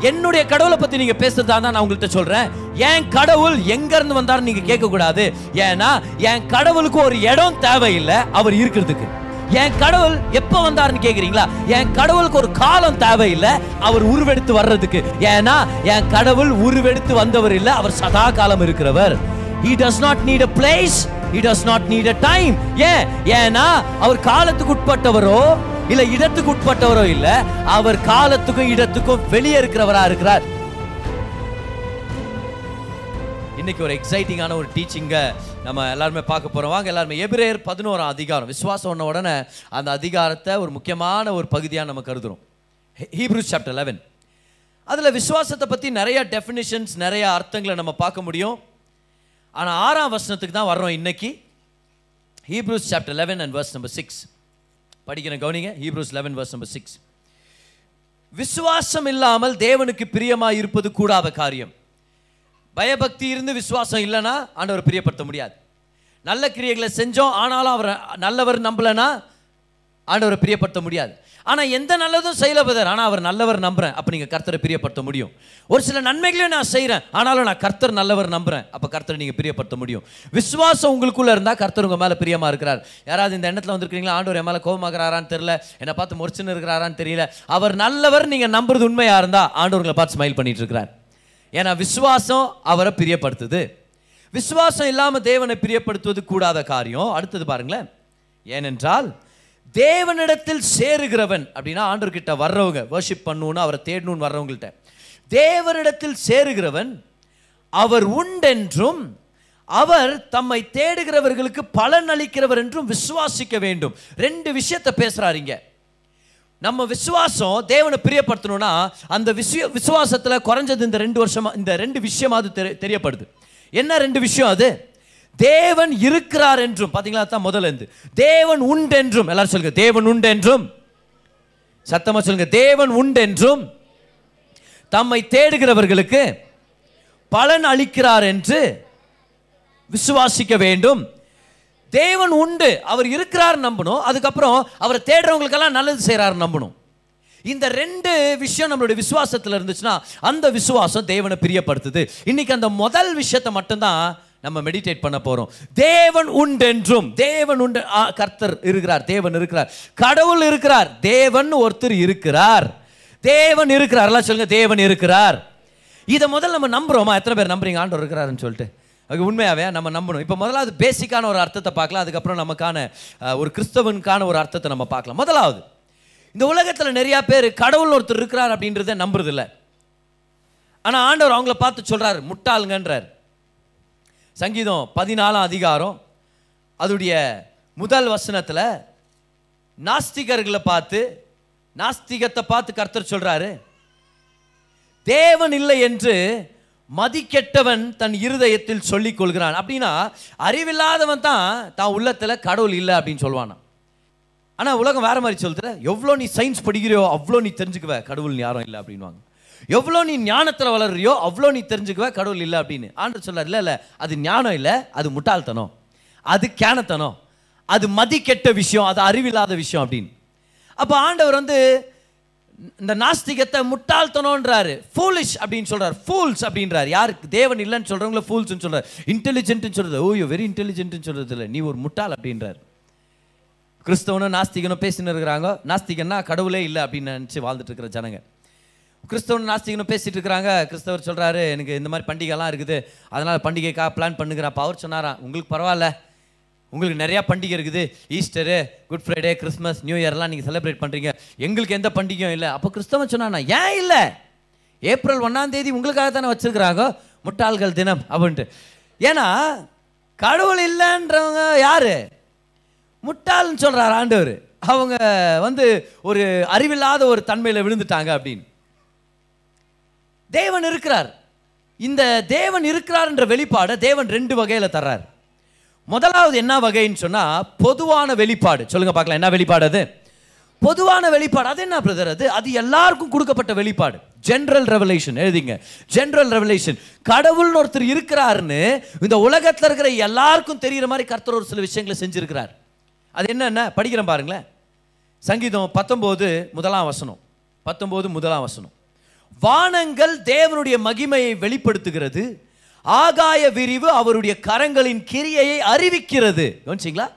என்னுடைய கடவுளை பத்தி நீங்க பேசுறதா தான் நான் உங்கள்கிட்ட சொல்றேன். என் கடவுள் எங்க இருந்து வந்தாரு நீங்க கேட்க கூடாது ஏன்னா என் கடவுளுக்கு ஒரு இடம் தேவையில்லை அவர் இருக்கிறதுக்கு. என் கடவுள் எப்ப வந்தாருன்னு கேக்குறீங்களா? என் கடவுளுக்கு ஒரு காலம் தேவையில்லை அவர் உருவெடுத்து வர்றதுக்கு. ஏன்னா என் கடவுள் உருவெடுத்து வந்தவர் இல்ல அவர் சதா காலம் இருக்கிறவர். He does not need a place he does not need a time. ஏன்? ஏன்னா அவர் காலத்துக்கு உட்பட்டவரோ இல்ல இடத்துக்கு உட்பட்டவரோ இல்ல அவர் காலத்துக்கும் இடத்துக்கும் வெளியே இருக்கிறவரா இருக்கிறார். இன்னைக்கு ஒரு எக்ஸைட்டிங்கான ஒரு டீச்சிங்க நம்ம எல்லாருமே பார்க்க போறோம். வாங்க எல்லாருமே. எபிரேயர் பதினோராம் அதிகாரம். விசுவாசம் ஒன்ன உடனே அந்த அதிகாரத்தை ஒரு முக்கியமான ஒரு பகுதியாக நம்ம கருதுறோம். ஹீப்ரூஸ் சாப்டர் லெவன் அதில் விசுவாசத்தை பற்றி நிறைய டெஃபினிஷன்ஸ் நிறைய அர்த்தங்களை நம்ம பார்க்க முடியும். ஆனால் ஆறாம் வசனத்துக்கு தான் வர்றோம் இன்னைக்கு. Hebrews chapter eleven and verse number six படிக்கிறேன் கவனிங்க Hebrews eleven verse number six விசுவாசம் இல்லாமல் தேவனுக்கு பிரியமாக இருப்பது கூடாத காரியம். பயபக்தி இருந்து விசுவாசம் இல்லைன்னா ஆண்டவர் பிரியப்படுத்த முடியாது. நல்ல கிரியைகளை செஞ்சோம் ஆனாலும் அவர் நல்லவர் நம்பலனா ஆண்டவரை பிரியப்படுத்த முடியாது. ஆனால் எந்த நல்லதும் செய்யல பதர் அவர் நல்லவர் நம்புறேன். அப்போ நீங்கள் கர்த்தரை பிரியப்படுத்த முடியும். ஒரு சில நன்மைகளையும் நான் செய்கிறேன் ஆனாலும் நான் கர்த்தர் நல்லவர் நம்புகிறேன் அப்போ கர்த்தரை நீங்கள் பிரியப்படுத்த முடியும். விசுவாசம் உங்களுக்குள்ளே இருந்தால் கர்த்தர் உங்கள் மேலே பிரியமாக இருக்கிறார். யாராவது இந்த எண்ணத்தில் வந்திருக்கீங்களா ஆண்டவர் என் மேலே கோபமாகறாரான்னு தெரியல. என்னை பார்த்து முறிச்சுன்னு இருக்கிறாரான்னு தெரியல. அவர் நல்லவர் நீங்கள் நம்புறது உண்மையாக இருந்தால் ஆண்டவர்களை பார்த்து ஸ்மைல் பண்ணிட்டு இருக்கிறார். ஏன்னா விசுவாசம் அவரை பிரியப்படுத்துது. விசுவாசம் இல்லாமல் தேவனை பிரியப்படுத்துவது கூடாத காரியம். அடுத்தது பாருங்களேன். ஏனென்றால் தேவனிடத்தில் சேருகிறவன் அப்படின்னா ஆண்டவர்கிட்ட வர்றவங்க வர்ஷிப் பண்ணணும்னு அவரை தேடணும்னு வர்றவங்கள்ட்ட. தேவனிடத்தில் சேருகிறவன் அவர் உண்டென்றும் அவர் தம்மை தேடுகிறவர்களுக்கு பலன் அளிக்கிறவர் என்றும் விசுவாசிக்க வேண்டும். ரெண்டு விஷயத்தை பேசுகிறாரிங்க நம்ம விசுவாசம் தேவனை பிரியப்படுத்தணும்னா அந்த விஷய விசுவாசத்தில் குறைஞ்சது இந்த ரெண்டு வருஷமாக இந்த ரெண்டு விஷயமாவது தெரி- தெரியப்படுது. என்ன ரெண்டு விஷயம் அது? தேவன் இருக்கிறார் என்றும். பார்த்தீங்களா தான் முதலேருந்து தேவன் தேவன் உண்டென்றும். எல்லாரும் சொல்லுங்க தேவன் உண்டு என்றும் சத்தமாக சொல்லுங்க தேவன் உண்டென்றும். தம்மை தேடுகிறவர்களுக்கு பலன் அளிக்கிறார் என்று விசுவாசிக்க வேண்டும். தேவன் உண்டு. அவர் இருக்கிறார் நம்பணும். அதுக்கப்புறம் அவரை தேடுறவங்களுக்கெல்லாம் நல்லது செய்கிறார் நம்பணும். இந்த ரெண்டு விஷயம் நம்மளுடைய விசுவாசத்தில் இருந்துச்சுன்னா அந்த விசுவாசம் தேவனை பிரியப்படுத்துது. இன்னைக்கு அந்த முதல் விஷயத்தை மட்டும்தான் நம்ம மெடிடேட் பண்ண போகிறோம் தேவன் உண்டென்றும் தேவன் உண்டு ஆ, கர்த்தர் இருக்கிறார் தேவன் இருக்கிறார். கடவுள் இருக்கிறார் தேவன் ஒருத்தர் இருக்கிறார். தேவன் இருக்கிறார் எல்லாம் சொல்லுங்க தேவன் இருக்கிறார். இதை முதல்ல நம்ம நம்புறோமா? எத்தனை பேர் நம்புறீங்க? ஆண்டவர் இருக்கிறாருன்னு சொல்லிட்டு. அது உண்மையாவே நம்ம நம்பணும். இப்போ முதலாவது பேசிக்கான ஒரு அர்த்தத்தை பார்க்கலாம். அதுக்கப்புறம் நமக்கான ஒரு கிறிஸ்தவனுக்கான ஒரு அர்த்தத்தை நம்ம பார்க்கலாம். முதலாவது இந்த உலகத்தில் நிறையா பேர் கடவுள் ஒருத்தர் இருக்கிறார் அப்படின்றத நம்புறதில்ல. ஆனால் ஆண்டவர் அவங்கள பார்த்து சொல்கிறார் முட்டாளுங்கன்றார். சங்கீதம் பதினாலாம் அதிகாரம் அதுடைய முதல் வசனத்தில் நாஸ்திகர்களை பார்த்து நாஸ்திகத்தை பார்த்து கர்த்தர் சொல்கிறாரு தேவன் இல்லை என்று மதிக்கெட்டவன் தன் இருதயத்தில் சொல்லிக் கொள்கிறான். அப்படின்னா அறிவில்லாதவன் தான் தான் உள்ளத்தில் கடவுள் இல்லை அப்படின்னு சொல்லுவானா ஆனால் உலகம் வேற மாதிரி சொல்லுற எவ்வளோ நீ சயின்ஸ் படிக்கிறியோ அவ்வளோ நீ தெரிஞ்சுக்குவ கடவுள் யாரும் இல்லை அப்படின்வாங்க எவ்வளோ நீ ஞானத்தில் வளர்றியோ அவ்வளோ நீ தெரிஞ்சுக்குவ கடவுள் இல்லை அப்படின்னு. ஆண்டு சொல்றார் இல்லை இல்லை அது ஞானம் இல்லை அது முட்டாள்தனம். அது கேனத்தனம். அது மதிக்கெட்ட விஷயம் அது அறிவில்லாத விஷயம் அப்படின்னு. அப்போ ஆண்டவர் வந்து இந்த நாஸ்திகத்தை முட்டாள்தனோன்றாரு ஃபூலிஷ் அப்படின்னு சொல்கிறார் ஃபூல்ஸ் அப்படின்றார். யாருக்கு? தேவன் இல்லைன்னு சொல்கிறவங்கள ஃபூல்ஸ்னு சொல்கிறார் இன்டெலிஜென்ட்னு சொல்கிறது ஓ யோ வெரி இன்டெலிஜென்ட்னு சொல்கிறது இல்லை. நீ ஒரு முட்டாள் அப்படின்றாரு. கிறிஸ்தவனும் நாஸ்திகனும் பேசின்னு இருக்கிறாங்க. நாஸ்திகன்னா கடவுளே இல்லை அப்படின்னு நினச்சி வாழ்ந்துட்டு இருக்கிற ஜனங்க. கிறிஸ்தவன் நாஸ்திகனும் பேசிட்டு இருக்கிறாங்க. கிறிஸ்தவர் சொல்கிறாரு எனக்கு இந்த மாதிரி பண்டிகைலாம் இருக்குது. அதனால் பண்டிகைக்காக பிளான் பண்ணுங்கிறப்ப அவர் சொன்னாராம் உங்களுக்கு பரவாயில்ல. உங்களுக்கு நிறையா பண்டிகை இருக்குது. Easter good Friday Christmas new இயர்லாம் நீங்கள் செலிப்ரேட் பண்ணுறீங்க எங்களுக்கு எந்த பண்டிகையும் இல்லை. அப்போ கிறிஸ்தவன் சொன்னானா ஏன் இல்லை? ஏப்ரல் ஒன்றாம் தேதி உங்களுக்காக தானே வச்சிருக்கிறாங்க? முட்டாள்கள் தினம் அப்படின்ட்டு. ஏன்னா கடவுள் இல்லைன்றவங்க யார்? முட்டாள்னு சொல்கிறார் ஆண்டவர். அவங்க வந்து ஒரு அறிவில்லாத ஒரு தன்மையில் விழுந்துட்டாங்க அப்படின்னு. தேவன் இருக்கிறார். இந்த தேவன் இருக்கிறார் என்ற வெளிப்பாடை தேவன் ரெண்டு வகையில் தர்றார். முதலாவது என்ன வகைன்னு சொன்னால் பொதுவான வெளிப்பாடு. சொல்லுங்க பார்க்கலாம் என்ன வெளிப்பாடு அது? பொதுவான வெளிப்பாடு அது என்ன பிரதர் அது? அது எல்லாருக்கும் கொடுக்கப்பட்ட வெளிப்பாடு. ஜென்ரல் ரெவலேஷன் எழுதிங்க. ஜென்ரல் ரெவலேஷன் கடவுள்னு ஒருத்தர் இருக்கிறாருன்னு இந்த உலகத்தில் இருக்கிற எல்லாருக்கும் தெரிகிற மாதிரி கர்த்தர் ஒரு சில விஷயங்களை செஞ்சுருக்கிறார். அது என்னென்ன? படிக்கிறேன் பாருங்களேன். சங்கீதம் பத்தொம்போது முதலாம் வசனம். பத்தொம்போது முதலாம் வசனம். வானங்கள் தேவனுடைய மகிமையை வெளிப்படுத்துகிறது. ஆகாய விரிவு அவருடைய கரங்களின் கிரியையை அறிவிக்கிறது. கவனிச்சிங்களா?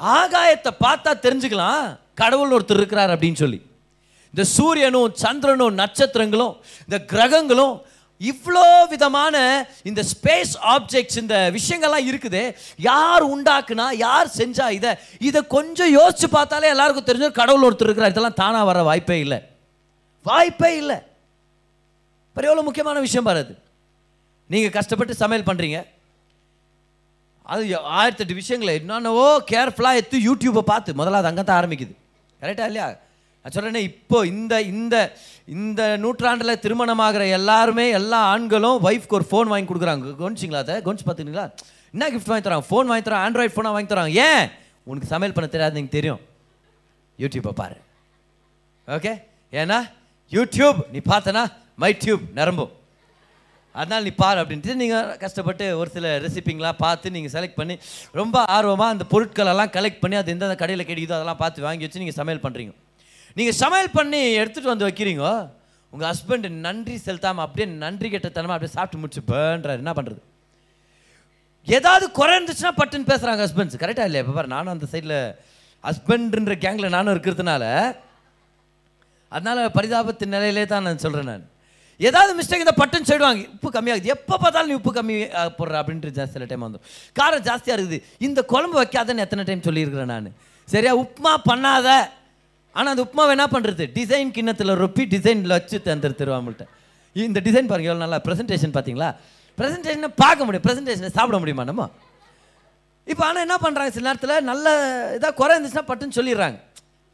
ஆகாயத்தை பார்த்தா தெரிஞ்சுக்கலாம். கடவுள் ஒருத்தர் இருக்கிறார் அப்படின்னு சொல்லி. இந்த சூரியனும் சந்திரனும் நட்சத்திரங்களும் இந்த கிரகங்களும் இவ்வளோ விதமான இந்த ஸ்பேஸ் ஆப்ஜெக்ட்ஸ் இந்த விஷயங்கள்லாம் இருக்குது. யார் உண்டாக்குனா யார் செஞ்சா இதை இதை கொஞ்சம் யோசிச்சு பார்த்தாலே எல்லாருக்கும் தெரிஞ்ச கடவுள் ஒருத்தர் இருக்கிறார். இதெல்லாம் தானாக வர வாய்ப்பே இல்லை. வாய்ப்பே இல்லை. அப்புறம் எவ்வளோ முக்கியமான விஷயம் பாரு அது. நீங்கள் கஷ்டப்பட்டு சமையல் பண்ணுறீங்க அது ஆயிரத்தெட்டு விஷயங்களை என்னென்னவோ கேர்ஃபுல்லாக எடுத்து யூடியூப்பை பார்த்து முதல்ல அது அங்கே தான் ஆரம்பிக்குது கரெக்டாக இல்லையா? நான் சொல்கிறேனே இப்போ இந்த இந்த இந்த நூற்றாண்டில் திருமணமாகிற எல்லாருமே எல்லா ஆண்களும் ஒய்ஃப்க்கு ஒரு ஃபோன் வாங்கி கொடுக்குறாங்க. கவனிச்சிங்களா அதை? கவனிச்சு பார்த்துக்கிங்களா என்ன கிஃப்ட் வாங்கி தராங்க ஃபோன் வாங்கி தரான் ஆண்ட்ராய்ட் ஃபோனாக வாங்கி தராங்க ஏன்? உனக்கு சமையல் பண்ண தெரியாது நீங்கள் தெரியும். யூடியூப்பை பாரு. ஓகே ஏன்னா யூடியூப் நீ பார்த்தனா மை டியூப் நிரம்பும். அதனால் நீ பாரு அப்படின்ட்டு நீங்கள் கஷ்டப்பட்டு ஒரு சில ரெசிபிங்கெலாம் பார்த்து நீங்கள் செலக்ட் பண்ணி ரொம்ப ஆர்வமாக அந்த பொருட்களெல்லாம் கலெக்ட் பண்ணி அது எந்தெந்த கடையில் கிடைக்குதோ அதெல்லாம் பார்த்து வாங்கி வச்சு நீங்கள் சமையல் பண்ணுறீங்க நீங்கள் சமையல் பண்ணி எடுத்துகிட்டு வந்து வைக்கிறீங்க உங்கள் ஹஸ்பண்ட் நன்றி செலுத்தாமல் அப்படியே நன்றி கெட்டத்தனமாக அப்படியே சாப்பிட்டு முடிச்சு பேன்றார் என்ன பண்ணுறது ஏதாவது குறை இருந்துச்சுன்னா பட்டுன்னு பேசுகிறாங்க ஹஸ்பண்ட்ஸ் கரெக்டாக இல்லையா? இப்போ பாரு நானும் அந்த சைடில் ஹஸ்பண்ட்ன்ற கேங்கில் நானும் இருக்கிறதுனால அதனால் பரிதாபத்தின் நிலையிலே தான் நான் சொல்கிறேன் நான். ஏதாவது மிஸ்டேக் இந்த பட்டுன்னு சொல்லிடுவாங்க. உப்பு கம்மியாகுது. எப்போ பார்த்தாலும் நீ உப்பு கம்மி போடுற அப்படின்ட்டு சில டைம் வந்துடும் காரம் ஜாஸ்தியாக இருக்குது. இந்த குழம்பு வைக்காதன்னு எத்தனை டைம் சொல்லியிருக்கிறேன் நான். சரியா? உப்புமா பண்ணாத. ஆனால் அந்த உப்புமாவை என்ன பண்ணுறது டிசைன் கிண்ணத்தில் ரொப்பி டிசைனில் வச்சு தந்துருத்துருவா நம்மள்ட்ட இந்த டிசைன் பாருங்கள் எவ்வளோ நல்லா ப்ரெசன்டேஷன் பார்த்தீங்களா? ப்ரெசன்டேஷனை பார்க்க முடியும். ப்ரெசன்டேஷனை சாப்பிட முடியுமா நம்ம? இப்போ ஆனால் என்ன பண்ணுறாங்க சில நேரத்தில் நல்ல இதாக குறை இருந்துச்சுன்னா பட்டுன்னு சொல்லிடுறாங்க.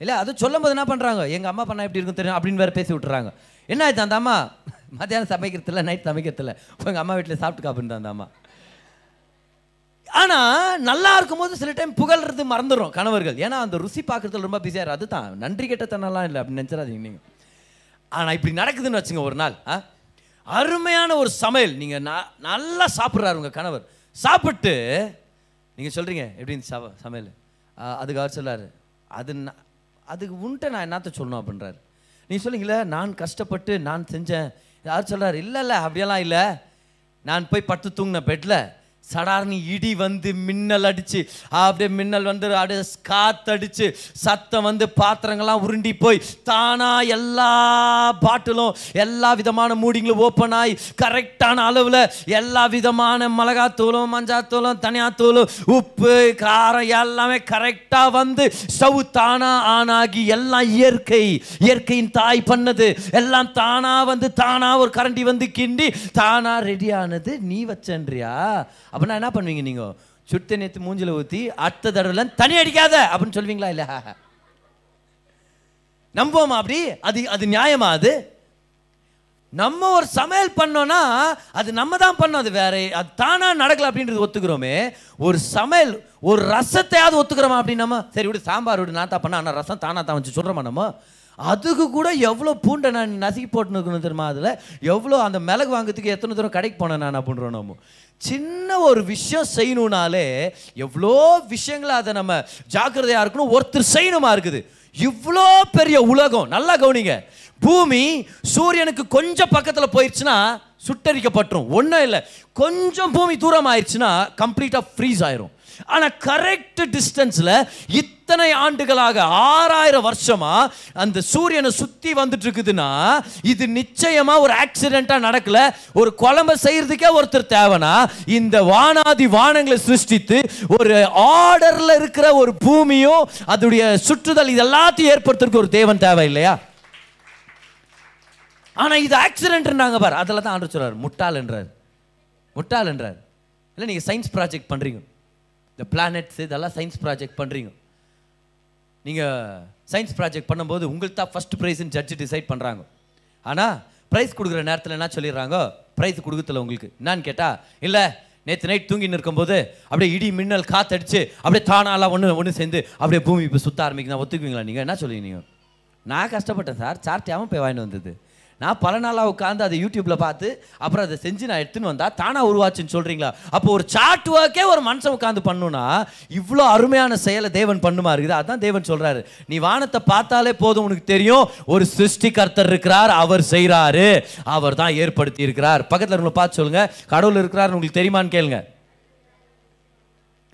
இல்லை அது சொல்லும் போது என்ன பண்ணுறாங்க எங்கள் அம்மா பண்ணால் எப்படி இருக்கும் தெரியும் அப்படின்னு வேறு பேசி விட்டுறாங்க. என்ன ஆயிடுச்சு அந்த அம்மா? மத்தியானம் சமைக்கிறதில்ல நைட் சமைக்கிறதில்ல உங்கள் அம்மா வீட்டில் சாப்பிட்டுக்கா அப்படின்னு அந்த அம்மா. ஆனால் நல்லா இருக்கும்போது சில டைம் புகழ்றது மறந்துடும் கணவர்கள். ஏன்னா அந்த ருசி பார்க்குறதுல ரொம்ப பிஸியாக அதுதான். நன்றி கெட்டத்தனெல்லாம் இல்லை அப்படின்னு நினச்சிடாதீங்க நீங்கள் ஆனால் இப்படி நடக்குதுன்னு வச்சுங்க ஒரு நாள் ஆ? அருமையான ஒரு சமையல். நீங்கள் ந நல்லா சாப்பிட்றாரு உங்கள் கணவர். சாப்பிட்டு நீங்கள் சொல்கிறீங்க எப்படின்னு சமையல்? அதுக்காக அதுக்கு அவர் அது அதுக்கு உன்ட்ட நான் என்னத்த சொல்லணும் அப்படின்றாரு. நீ சொல்லுங்களே நான் கஷ்டப்பட்டு நான் செஞ்சேன். யார் சொல்கிறார் இல்லை இல்லை அப்படியெல்லாம் இல்லை. நான் போய் படுத்து தூங்கின பெட்டில் சடார்னு இடி வந்து மின்னல் அடிச்சு அப்படியே மின்னல் வந்து அப்படியே காத்தடிச்சு சத்தம் வந்து பாத்திரங்கள்லாம் உருண்டி போய் தானா எல்லா பாட்டிலும் எல்லா விதமான மூடிங்களும் ஓப்பன் ஆகி கரெக்டான அளவில் எல்லா விதமான மிளகாத்தூளும் மஞ்சாத்தூளும் தனியாத்தூளும் உப்பு காரம் எல்லாமே கரெக்டாக வந்து ஸ்டவ் தானா ஆனாகி எல்லாம் இயற்கை இயற்கையின் தாய் பண்ணது. எல்லாம் தானா வந்து தானா ஒரு கரண்டி வந்து கிண்டி தானா ரெடி ஆனது நீ வச்சன்றியா? அப்படின்னா என்ன பண்ணுவீங்க நீங்கள் சுட்டு நேற்று மூஞ்சில் ஊற்றி அடுத்த தடவை தனி அடிக்காத அப்படின்னு சொல்லுவீங்களா இல்லை? நம்புவோமா அப்படி? அது அது நியாயமா அது? நம்ம ஒரு சமையல் பண்ணோம்னா அது நம்ம தான் பண்ணோம். அது வேற அது தானா நடக்கல அப்படின்றது ஒத்துக்கிறோமே. ஒரு சமையல் ஒரு ரசத்தையாவது ஒத்துக்கிறோமா அப்படி நம்ம? சரி விடு சாம்பார் விடு நான் தான் பண்ண ஆனால் ரசம் தானா தான் வச்சு சொல்கிறோமா நம்ம? அதுக்கு கூட எவ்வளோ பூண்டை நான் நசுக்கி போட்டுன்னு தெரியுமா அதில்? எவ்வளோ அந்த மிளகு வாங்குறதுக்கு எத்தனை தூரம் கடைக்கு போனேன் நான் அப்படின்றோம் நம்ம சின்ன ஒரு விஷயம் செய்யணும்னாலே எவ்வளோ விஷயங்களை அதை நம்ம ஜாக்கிரதையாக இருக்கணும் ஒருத்தர் செய்யணுமா இருக்குது. இவ்வளோ பெரிய உலகம் நல்லா கவனிங்க. பூமி சூரியனுக்கு கொஞ்சம் பக்கத்தில் போயிடுச்சுன்னா சுட்டரிக்கப்பட்டுரும். ஒன்றும் இல்லை. கொஞ்சம் பூமி தூரம் ஆயிடுச்சுன்னா கம்ப்ளீட்டாக ஃப்ரீஸ் ஆயிரும். ஆனால் கரெக்ட் டிஸ்டன்ஸில் இத்தனை ஆண்டுகளாக ஆறாயிரம் வருஷமா அந்த சூரியனை சுற்றி வந்துட்டு இருக்குதுன்னா இது நிச்சயமாக ஒரு ஆக்சிடெண்ட்டாக நடக்கல. ஒரு குழம்பை செய்கிறதுக்கே ஒருத்தர் தேவைனா இந்த வானாதி வானங்களை சிருஷ்டித்து ஒரு ஆர்டரில் இருக்கிற ஒரு பூமியும் அதோடைய சுற்றுதல் இது எல்லாத்தையும் ஏற்படுத்துறதுக்கு ஒரு தேவன் தேவை இல்லையா? ஆனால் இது ஆக்சிடென்ட்ன்றாங்க பார் அதில் தான் ஆண்டு சொல்கிறார் முட்டாள் என்றார். முட்டாள் என்றார். இல்லை நீங்கள் சயின்ஸ் ப்ராஜெக்ட் பண்ணுறீங்க இந்த பிளானட்ஸ் இதெல்லாம் சயின்ஸ் ப்ராஜெக்ட் பண்ணுறீங்க நீங்கள் சயின்ஸ் ப்ராஜெக்ட் பண்ணும்போது உங்களுக்கு தான் ஃபஸ்ட் ப்ரைஸ்னு ஜட்ஜு டிசைட் பண்ணுறாங்க ஆனால் ப்ரைஸ் கொடுக்குற நேரத்தில் என்ன சொல்லிடுறாங்க? ப்ரைஸ் கொடுக்கல உங்களுக்கு. என்னன்னு கேட்டால் இல்லை நேற்று நைட் தூங்கின்னு இருக்கும்போது அப்படியே இடி மின்னல் காத்தடிச்சு அப்படியே தானாலாம் ஒன்று ஒன்று சேர்ந்து அப்படியே பூமி இப்போ சுத்த ஆரம்பிக்குதா. ஒத்துக்குவீங்களா நீங்கள் என்ன சொல்லுவீங்க நான் கஷ்டப்பட்டேன் சார். சார்ட்டியாகவும் போய் வாங்கிட்டு வந்தது? நான் பல நாளாக உட்காந்து அதை யூடியூப்பில் பார்த்து அப்புறம் அதை செஞ்சு நான் எடுத்துன்னு வந்தால் தானாக உருவாச்சுன்னு சொல்கிறீங்களா அப்போ ஒரு சார்ட் ஒர்க்கே ஒரு மனுஷன் உட்காந்து பண்ணுனா இவ்வளோ அருமையான செயலை தேவன் பண்ணுமா இருக்குது? அதுதான் தேவன் சொல்கிறாரு நீ வானத்தை பார்த்தாலே போதும் உனக்கு தெரியும் ஒரு சிருஷ்டிகர்த்தர் இருக்கிறார் அவர் செய்கிறாரு அவர் தான் ஏற்படுத்தி இருக்கிறார். பக்கத்தில் உங்களை பார்த்து சொல்லுங்க. கடவுள் இருக்கிறார் உங்களுக்கு தெரியுமான்னு கேளுங்க.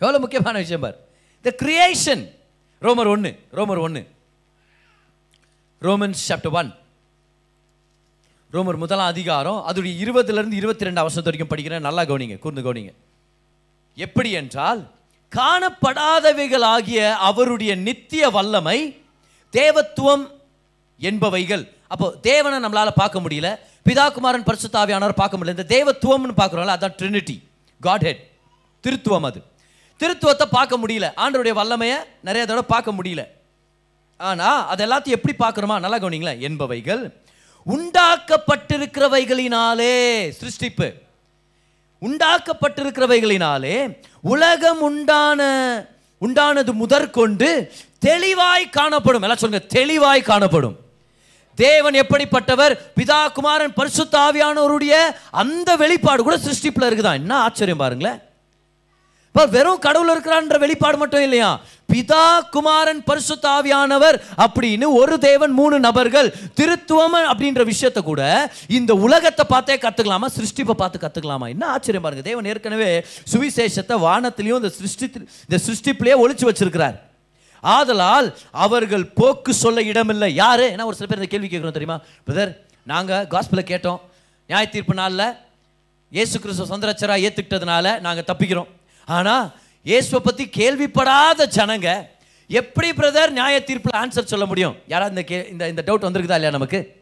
எவ்வளோ முக்கியமான விஷயம் பார். த கிரியேஷன் ரோமர் ஒன்று ரோமர் ஒன்று ரோமன்ஸ் சாப்டர் ஒன் ரோமர் முதலாம் அதிகாரம் அதோடைய இருபதுலேருந்து இருபத்தி ரெண்டு அவசரத்து வரைக்கும் படிக்கிறேன். நல்லா கவனிங்க கூர்ந்து கவனிங்க. எப்படி என்றால் காணப்படாதவைகளாகிய அவருடைய நித்திய வல்லமை தேவத்துவம் என்பவைகள். அப்போ தேவனை நம்மளால் பார்க்க முடியல. பிதாகுமாரன் பரிசுத்தாவியானவர் பார்க்க முடியல. இந்த தேவத்துவம்னு பார்க்குறோம்ல அதான் ட்ரினிட்டி காட் ஹெட் திருத்துவம் அது. திருத்துவத்தை பார்க்க முடியல. ஆண்டவருடைய வல்லமையை நிறைய தடவை பார்க்க முடியல. ஆனா அது எல்லாத்தையும் எப்படி பார்க்குறோமா? நல்லா கவனிங்களேன். என்பவைகள் உண்டாக்கப்பட்டிருக்கிறவைகளினாலே சிருஷ்டிப்பு. உண்டாக்கப்பட்டிருக்கிறவைகளினாலே உலகம் உண்டான உண்டானது முதற்கொண்டு தெளிவாய் காணப்படும். எல்லாம் சொல்லுங்க தெளிவாய் காணப்படும். தேவன் எப்படிப்பட்டவர்? பிதா குமாரன் பரிசுத்தாவியானவருடைய அந்த வெளிப்பாடு கூட சிருஷ்டிப்பில் இருக்குதான். என்ன ஆச்சரியம் பாருங்களேன். வெறும் கடவுள் இருக்கிறான்ற வெளிப்பாடு மட்டும் இல்லையா? பிதா குமாரன் பரிசுத்தாவியானவர் அப்படின்னு ஒரு தேவன் மூணு நபர்கள் திருத்துவம் அப்படின்ற விஷயத்தை கூட இந்த உலகத்தை பார்த்தே கத்துக்கலாமா? சிருஷ்டிப்பை பார்த்து கத்துக்கலாமா? என்ன ஆச்சரியம் பாருங்க. தேவன் ஏற்கனவே சுவிசேஷத்தை வானத்திலையும் இந்த சிருஷ்டி இந்த சிருஷ்டிப்பிலேயே ஒழிச்சு வச்சிருக்கிறார். ஆதலால் அவர்கள் போக்கு சொல்ல இடமில்லை. யாரு? ஏன்னா ஒரு சில பேர் இந்த கேள்வி கேட்குறோம் தெரியுமா? பிரதர் நாங்கள் காஸ்பில் கேட்டோம். நியாய தீர்ப்பு நாளில் இயேசு கிறிஸ்துவ சொந்தரச்சரா ஏற்றுக்கிட்டதுனால நாங்கள் தப்பிக்கிறோம். ஆனா இயேசுவை பற்றி கேள்விப்படாத ஜனங்க எப்படி பிரதர் நியாய தீர்ப்பில் ஆன்சர் சொல்ல முடியும்? யாராவது இந்த கே- இந்த இந்த டவுட் வந்திருக்குதா இல்லையா நமக்கு?